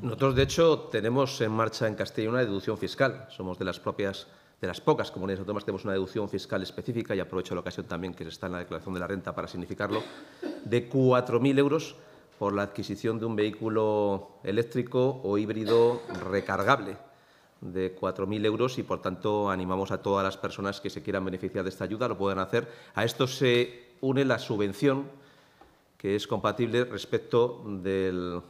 Nosotros, de hecho, tenemos en marcha en Castilla una deducción fiscal. Somos de las propias de las pocas comunidades autónomas tenemos una deducción fiscal específica, y aprovecho la ocasión también que está en la declaración de la renta para significarlo, de 4.000 euros por la adquisición de un vehículo eléctrico o híbrido recargable de 4.000 euros y, por tanto, animamos a todas las personas que se quieran beneficiar de esta ayuda, lo puedan hacer. A esto se une la subvención, que es compatible respecto del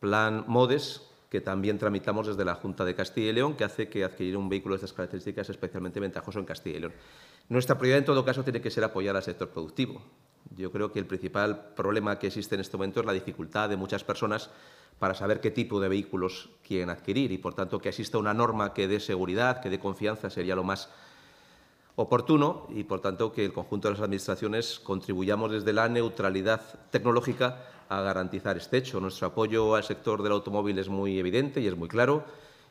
plan MODES, que también tramitamos desde la Junta de Castilla y León, que hace que adquirir un vehículo de estas características es especialmente ventajoso en Castilla y León. Nuestra prioridad, en todo caso, tiene que ser apoyar al sector productivo. Yo creo que el principal problema que existe en este momento es la dificultad de muchas personas para saber qué tipo de vehículos quieren adquirir y, por tanto, que exista una norma que dé seguridad, que dé confianza, sería lo más oportuno y, por tanto, que el conjunto de las Administraciones contribuyamos desde la neutralidad tecnológica a garantizar este hecho. Nuestro apoyo al sector del automóvil es muy evidente y es muy claro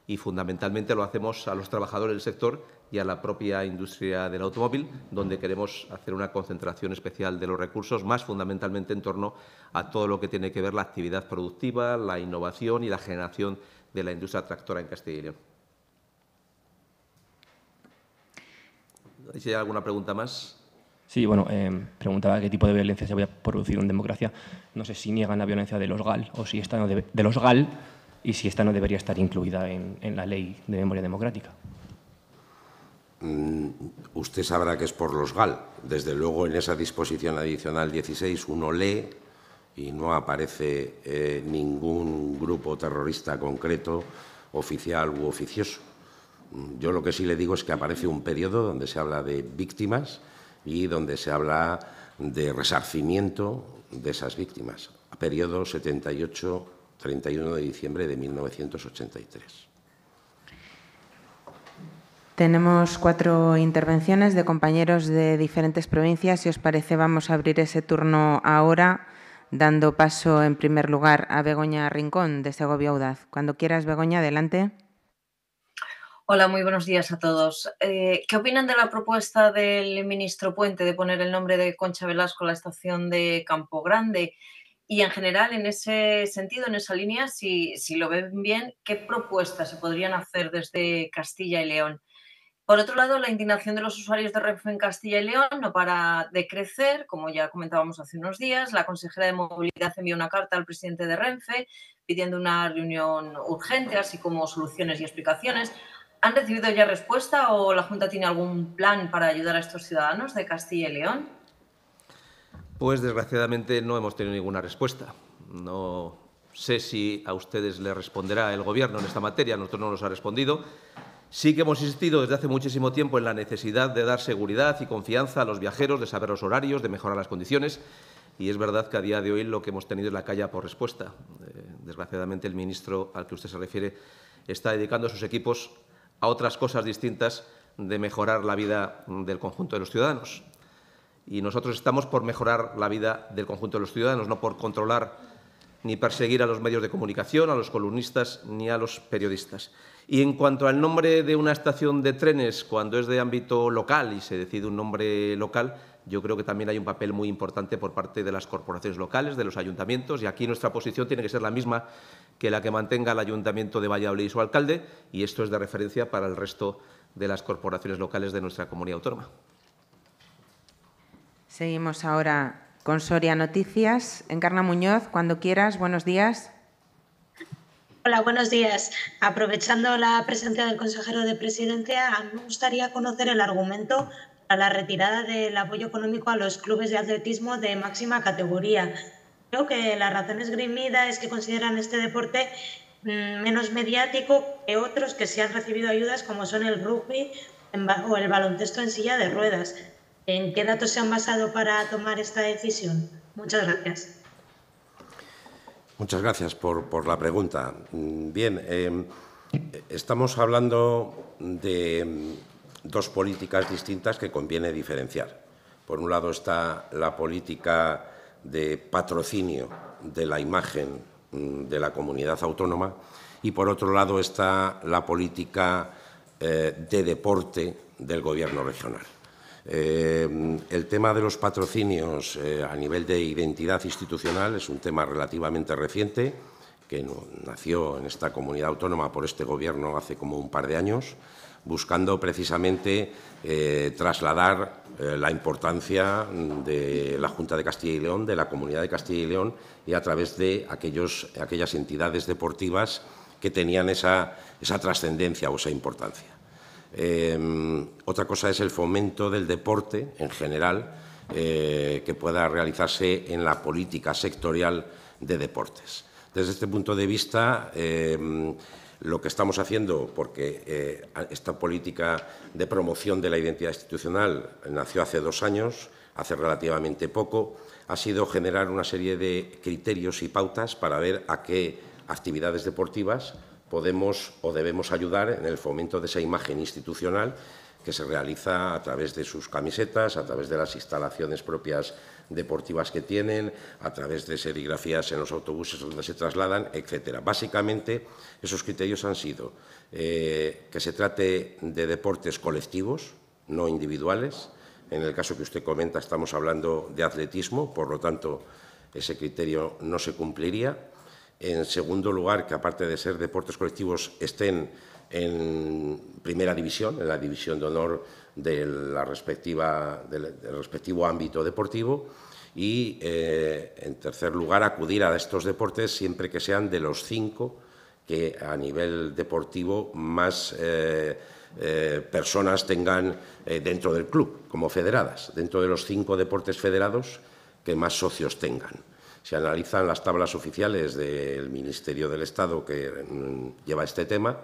y fundamentalmente lo hacemos a los trabajadores del sector y a la propia industria del automóvil, donde queremos hacer una concentración especial de los recursos, más fundamentalmente en torno a todo lo que tiene que ver la actividad productiva, la innovación y la generación de la industria tractora en Castilla y León. ¿Hay alguna pregunta más? Sí, bueno, eh, preguntaba qué tipo de violencia se había producido en democracia. No sé si niegan la violencia de los GAL o si esta no de los GAL y si esta no debería estar incluida en la ley de memoria democrática. Mm, usted sabrá que es por los GAL. Desde luego, en esa disposición adicional 16 uno lee y no aparece eh, ningún grupo terrorista concreto, oficial u oficioso. Mm, yo lo que sí le digo es que aparece un periodo donde se habla de víctimas y donde se habla de resarcimiento de esas víctimas. Periodo 78 31 de diciembre de 1983. Tenemos cuatro intervenciones de compañeros de diferentes provincias. Si os parece, vamos a abrir ese turno ahora, dando paso en primer lugar a Begoña Rincón, de Segovia Audaz. Cuando quieras, Begoña, adelante. Hola, muy buenos días a todos. Eh, ¿Qué opinan de la propuesta del ministro Puente de poner el nombre de Concha Velasco a la estación de Campo Grande? Y en general, en ese sentido, en esa línea, si, lo ven bien, ¿qué propuestas se podrían hacer desde Castilla y León? Por otro lado, la indignación de los usuarios de Renfe en Castilla y León no para de crecer, como ya comentábamos hace unos días. La consejera de Movilidad envió una carta al presidente de Renfe pidiendo una reunión urgente, así como soluciones y explicaciones. ¿Han recibido ya respuesta o la Junta tiene algún plan para ayudar a estos ciudadanos de Castilla y León? Pues desgraciadamente no hemos tenido ninguna respuesta. No sé si a ustedes les responderá el Gobierno en esta materia, a nosotros no nos ha respondido. Sí que hemos insistido desde hace muchísimo tiempo en la necesidad de dar seguridad y confianza a los viajeros, de saber los horarios, de mejorar las condiciones. Y es verdad que a día de hoy lo que hemos tenido es la calle por respuesta. Eh, desgraciadamente el ministro al que usted se refiere está dedicando sus equipos a otras cosas distintas de mejorar la vida del conjunto de los ciudadanos y nosotros estamos por mejorar la vida del conjunto de los ciudadanos, no por controlar ni perseguir a los medios de comunicación, a los columnistas ni a los periodistas. Y en cuanto al nombre de una estación de trenes, cuando es de ámbito local y se decide un nombre local, yo creo que también hay un papel muy importante por parte de las corporaciones locales, de los ayuntamientos, y aquí nuestra posición tiene que ser la misma que la que mantenga el Ayuntamiento de Valladolid y su alcalde, y esto es de referencia para el resto de las corporaciones locales de nuestra comunidad autónoma. Seguimos ahora con Soria Noticias. Encarna Muñoz, cuando quieras, buenos días. Hola, buenos días. Aprovechando la presencia del consejero de Presidencia, me gustaría conocer el argumento para la retirada del apoyo económico a los clubes de atletismo de máxima categoría. Creo que la razón esgrimida es que consideran este deporte mm, menos mediático que otros que se han recibido ayudas como son el rugby o el baloncesto en silla de ruedas. ¿En qué datos se han basado para tomar esta decisión? Muchas gracias. Muchas gracias por, la pregunta. Mm, bien, em, estamos hablando de em, dos políticas distintas que conviene diferenciar. Por un lado está la política de patrocinio de la imagen mm, de la comunidad autónoma y por otro lado está la política eh, de deporte del Gobierno regional. Eh, el tema de los patrocinios eh, a nivel de identidad institucional es un tema relativamente reciente que nació en esta comunidad autónoma por este Gobierno hace como un par de años, buscando precisamente eh, trasladar la importancia de la Junta de Castilla y León, de la Comunidad de Castilla y León, y a través de aquellas entidades deportivas que tenían esa trascendencia o esa importancia. Eh, otra cosa es el fomento del deporte en general que pueda realizarse en la política sectorial de deportes. Desde este punto de vista, lo que estamos haciendo, porque eh, esta política de promoción de la identidad institucional nació hace dos años, hace relativamente poco, ha sido generar una serie de criterios y pautas para ver a qué actividades deportivas podemos o debemos ayudar en el fomento de esa imagen institucional que se realiza a través de sus camisetas, a través de las instalaciones propias deportivas que tienen, a través de serigrafías en los autobuses donde se trasladan, etcétera. Básicamente, esos criterios han sido eh, que se trate de deportes colectivos, no individuales. En el caso que usted comenta, estamos hablando de atletismo, por lo tanto, ese criterio no se cumpliría. En segundo lugar, que aparte de ser deportes colectivos, estén en primera división, en la división de honor de la respectiva, del, respectivo ámbito deportivo y, eh, en tercer lugar, acudir a estos deportes siempre que sean de los cinco que a nivel deportivo más eh, eh, personas tengan dentro del club, como federadas, dentro de los cinco deportes federados que más socios tengan. Se analizan las tablas oficiales del Ministerio del Estado que mm, lleva este tema,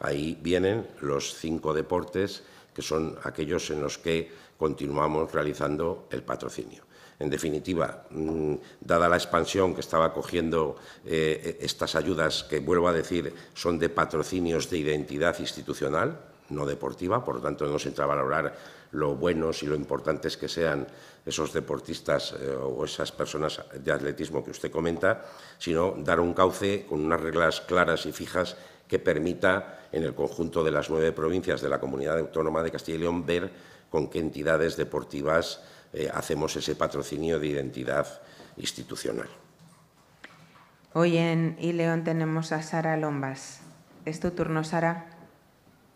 ahí vienen los cinco deportes que son aquellos en los que continuamos realizando el patrocinio. En definitiva, mm, dada la expansión que estaba cogiendo eh, estas ayudas, que vuelvo a decir, son de patrocinios de identidad institucional, no deportiva, por lo tanto no se entra a valorar lo buenos y lo importantes que sean esos deportistas eh, o esas personas de atletismo que usted comenta, sino dar un cauce con unas reglas claras y fijas que permita en el conjunto de las nueve provincias de la Comunidad Autónoma de Castilla y León ver con qué entidades deportivas eh, hacemos ese patrocinio de identidad institucional. Hoy en León tenemos a Sara Lombas. Es tu turno, Sara.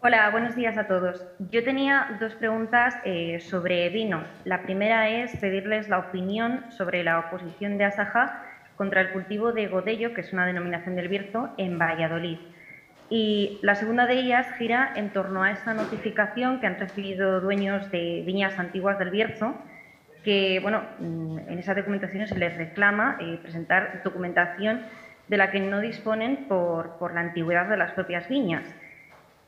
Hola, buenos días a todos. Yo tenía dos preguntas eh, sobre vino. La primera es pedirles la opinión sobre la oposición de Asaja contra el cultivo de Godello, que es una denominación del Bierzo, en Valladolid. Y la segunda de ellas gira en torno a esta notificación que han recibido dueños de viñas antiguas del Bierzo, que bueno, mm, en esa documentación se les reclama eh, presentar documentación de la que no disponen por, la antigüedad de las propias viñas.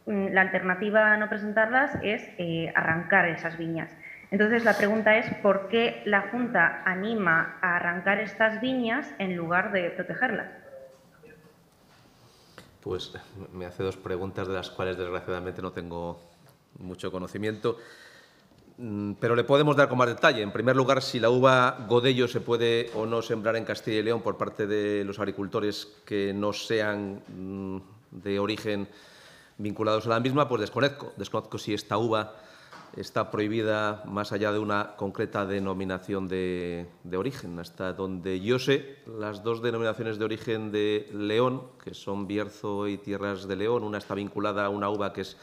Mm, la alternativa a no presentarlas es eh, arrancar esas viñas. Entonces, la pregunta es por qué la Junta anima a arrancar estas viñas en lugar de protegerlas pues me hace dos preguntas de las cuales desgraciadamente no tengo mucho conocimiento, mm, pero le podemos dar con más detalle. En primer lugar, si la uva Godello se puede o no sembrar en Castilla y León por parte de los agricultores que no sean mm, de origen vinculados a la misma, pues desconozco. Desconozco si esta uva está prohibida más allá de una concreta denominación de, origen. Hasta donde yo sé, las dos denominaciones de origen de León, que son Bierzo y Tierras de León, una está vinculada a una uva que es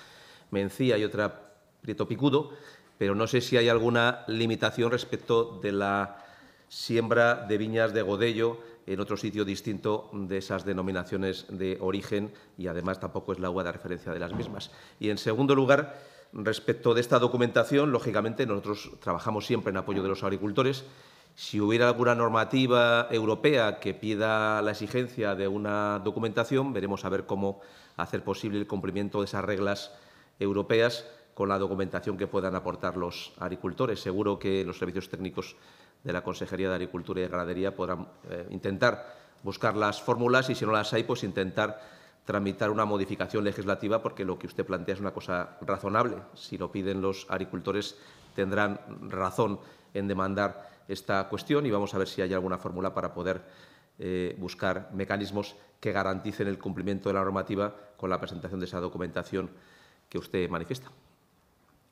Mencía y otra Prieto Picudo, pero no sé si hay alguna limitación respecto de la siembra de viñas de Godello en otro sitio distinto de esas denominaciones de origen y además tampoco es la uva de referencia de las mismas. Y en segundo lugar, Respecto de esta documentación, lógicamente, nosotros trabajamos siempre en apoyo de los agricultores. Si hubiera alguna normativa europea que pida la exigencia de una documentación, veremos a ver cómo hacer posible el cumplimiento de esas reglas europeas con la documentación que puedan aportar los agricultores. Seguro que los servicios técnicos de la Consejería de Agricultura y Ganadería podrán eh, intentar buscar las fórmulas y, si no las hay, pues intentar tramitar una modificación legislativa porque lo que usted plantea es una cosa razonable. Si lo piden los agricultores, tendrán razón en demandar esta cuestión y vamos a ver si hay alguna fórmula para poder eh, buscar mecanismos que garanticen el cumplimiento de la normativa con la presentación de esa documentación que usted manifiesta.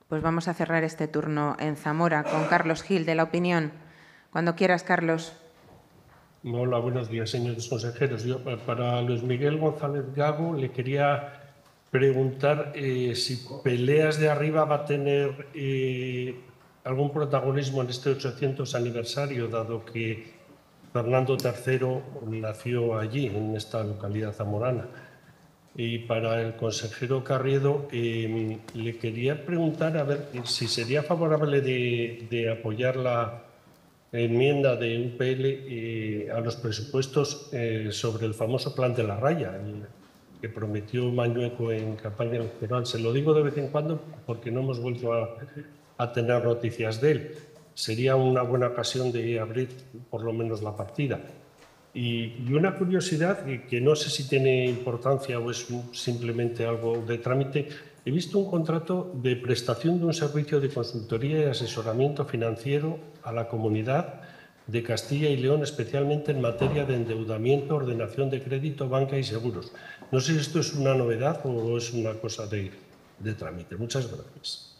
Pues vamos a cerrar este turno en Zamora con Carlos Gil de la opinión. Cuando quieras, Carlos. Hola, buenos días, señores consejeros. Yo, para Luis Miguel González Gago le quería preguntar eh, si Peleas de Arriba va a tener eh, algún protagonismo en este 800 aniversario, dado que Fernando III nació allí, en esta localidad zamorana. Y para el consejero Carriedo, eh, le quería preguntar a ver si sería favorable de, de apoyar la enmienda de UPL eh, a los presupuestos eh, sobre el famoso plan de la raya, que prometió Mañueco en campaña electoral. Se lo digo de vez en cuando porque no hemos vuelto a, tener noticias de él. Sería una buena ocasión de abrir por lo menos la partida. Y, una curiosidad que, que, no sé si tiene importancia o es simplemente algo de trámite. He visto un contrato de prestación de un servicio de consultoría y asesoramiento financiero a la comunidad de Castilla y León, especialmente en materia de endeudamiento, ordenación de crédito, banca y seguros. No sé si esto es una novedad o es una cosa de, de trámite. Muchas gracias.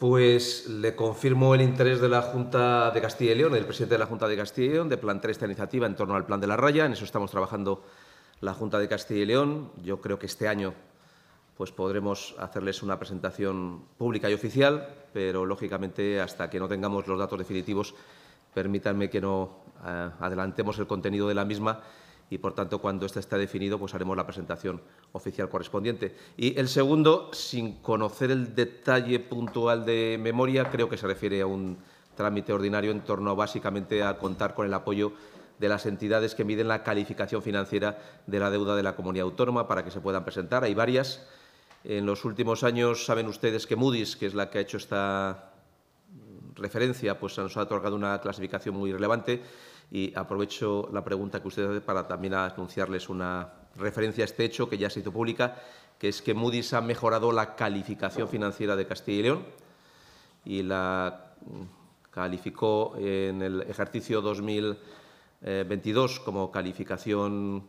Pues le confirmo el interés de la Junta de Castilla y León, del presidente de la Junta de Castilla y León, de plantear esta iniciativa en torno al plan de la raya. En eso estamos trabajando la Junta de Castilla y León. Yo creo que este año pues podremos hacerles una presentación pública y oficial, pero lógicamente hasta que no tengamos los datos definitivos, permítanme que no eh, adelantemos el contenido de la misma y, por tanto, cuando este esté definido, pues haremos la presentación oficial correspondiente. Y el segundo, sin conocer el detalle puntual de memoria, creo que se refiere a un trámite ordinario en torno básicamente a contar con el apoyo de las entidades que miden la calificación financiera de la deuda de la comunidad autónoma para que se puedan presentar. Hay varias. En los últimos años saben ustedes que Moody's, que es la que ha hecho esta referencia, pues nos ha otorgado una clasificación muy relevante y aprovecho la pregunta que usted hace para también anunciarles una referencia a este hecho que ya se hizo pública, que es que Moody's ha mejorado la calificación financiera de Castilla y León y la calificó en el ejercicio 2022 como calificación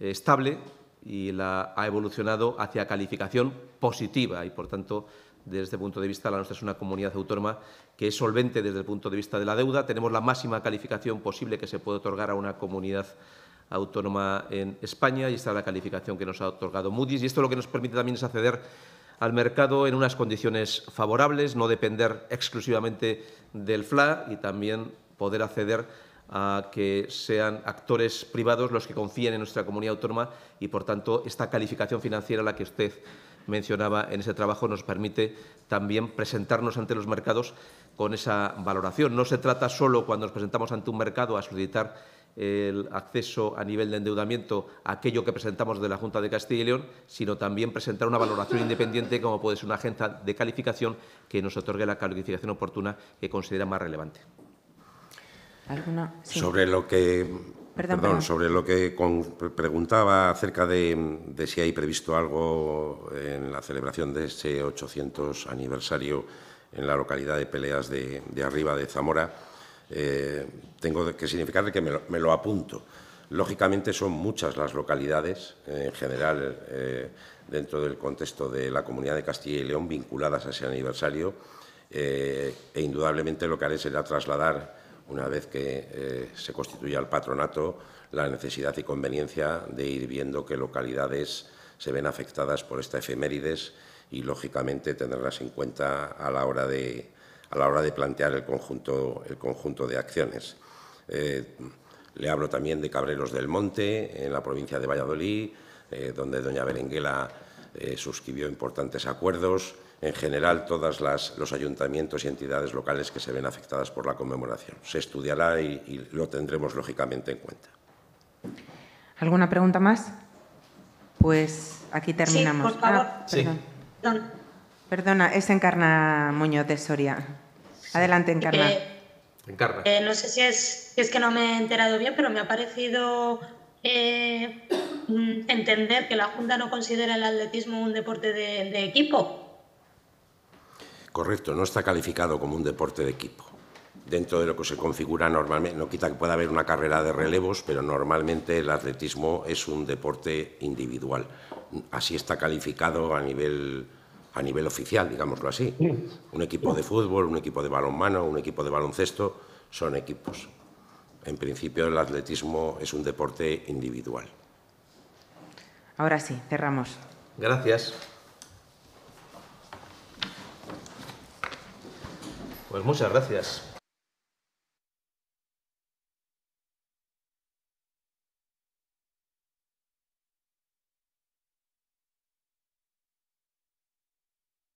estable y la ha evolucionado hacia calificación positiva y, por tanto, desde este punto de vista, la nuestra es una comunidad autónoma que es solvente desde el punto de vista de la deuda. Tenemos la máxima calificación posible que se puede otorgar a una comunidad autónoma en España y esta es la calificación que nos ha otorgado Moody's. Y esto lo que nos permite también es acceder al mercado en unas condiciones favorables, no depender exclusivamente del FLA y también poder acceder a que sean actores privados los que confíen en nuestra comunidad autónoma y, por tanto, esta calificación financiera la que usted mencionaba en ese trabajo nos permite también presentarnos ante los mercados con esa valoración. No se trata solo cuando nos presentamos ante un mercado a solicitar el acceso a nivel de endeudamiento a aquello que presentamos de la Junta de Castilla y León, sino también presentar una valoración independiente como puede ser una agencia de calificación que nos otorgue la calificación oportuna que considera más relevante. ¿Alguna? Sí. Sobre lo que Perdón, perdón, perdón. sobre lo que con- preguntaba acerca de, de si hay previsto algo en la celebración de ese 800 aniversario en la localidad de Peleas de, de Arriba de Zamora, eh, tengo que significarle que me lo, me lo apunto. Lógicamente son muchas las localidades, eh, en general, eh, dentro del contexto de la Comunidad de Castilla y León, vinculadas a ese aniversario, eh, e indudablemente lo que haré será trasladar una vez que eh, se constituya el patronato, la necesidad y conveniencia de ir viendo qué localidades se ven afectadas por esta efemérides y, lógicamente, tenerlas en cuenta a la hora de, a la hora de plantear el conjunto, el conjunto de acciones. Eh, le hablo también de Cabreros del Monte, en la provincia de Valladolid, eh, donde doña Berenguela suscribió importantes acuerdos. En general, todos los ayuntamientos y entidades locales que se ven afectadas por la conmemoración. Se estudiará y, y lo tendremos, lógicamente, en cuenta. ¿Alguna pregunta más? Pues aquí terminamos. por favor. Ah, perdón. Perdona, es Encarna Muñoz de Soria. Adelante, Encarna. Eh, Encarna. eh, no sé si es, si es que no me he enterado bien, pero me ha parecido eh, mm, entender que la Junta no considera el atletismo un deporte de, de equipo. Correcto, no está calificado como un deporte de equipo. Dentro de lo que se configura normalmente, no quita que pueda haber una carrera de relevos, pero normalmente el atletismo es un deporte individual. Así está calificado a nivel, a nivel oficial, digámoslo así. Un equipo de fútbol, un equipo de balonmano, un equipo de baloncesto son equipos. en principio el atletismo es un deporte individual. Ahora sí, cerramos. Gracias. Pues muchas gracias.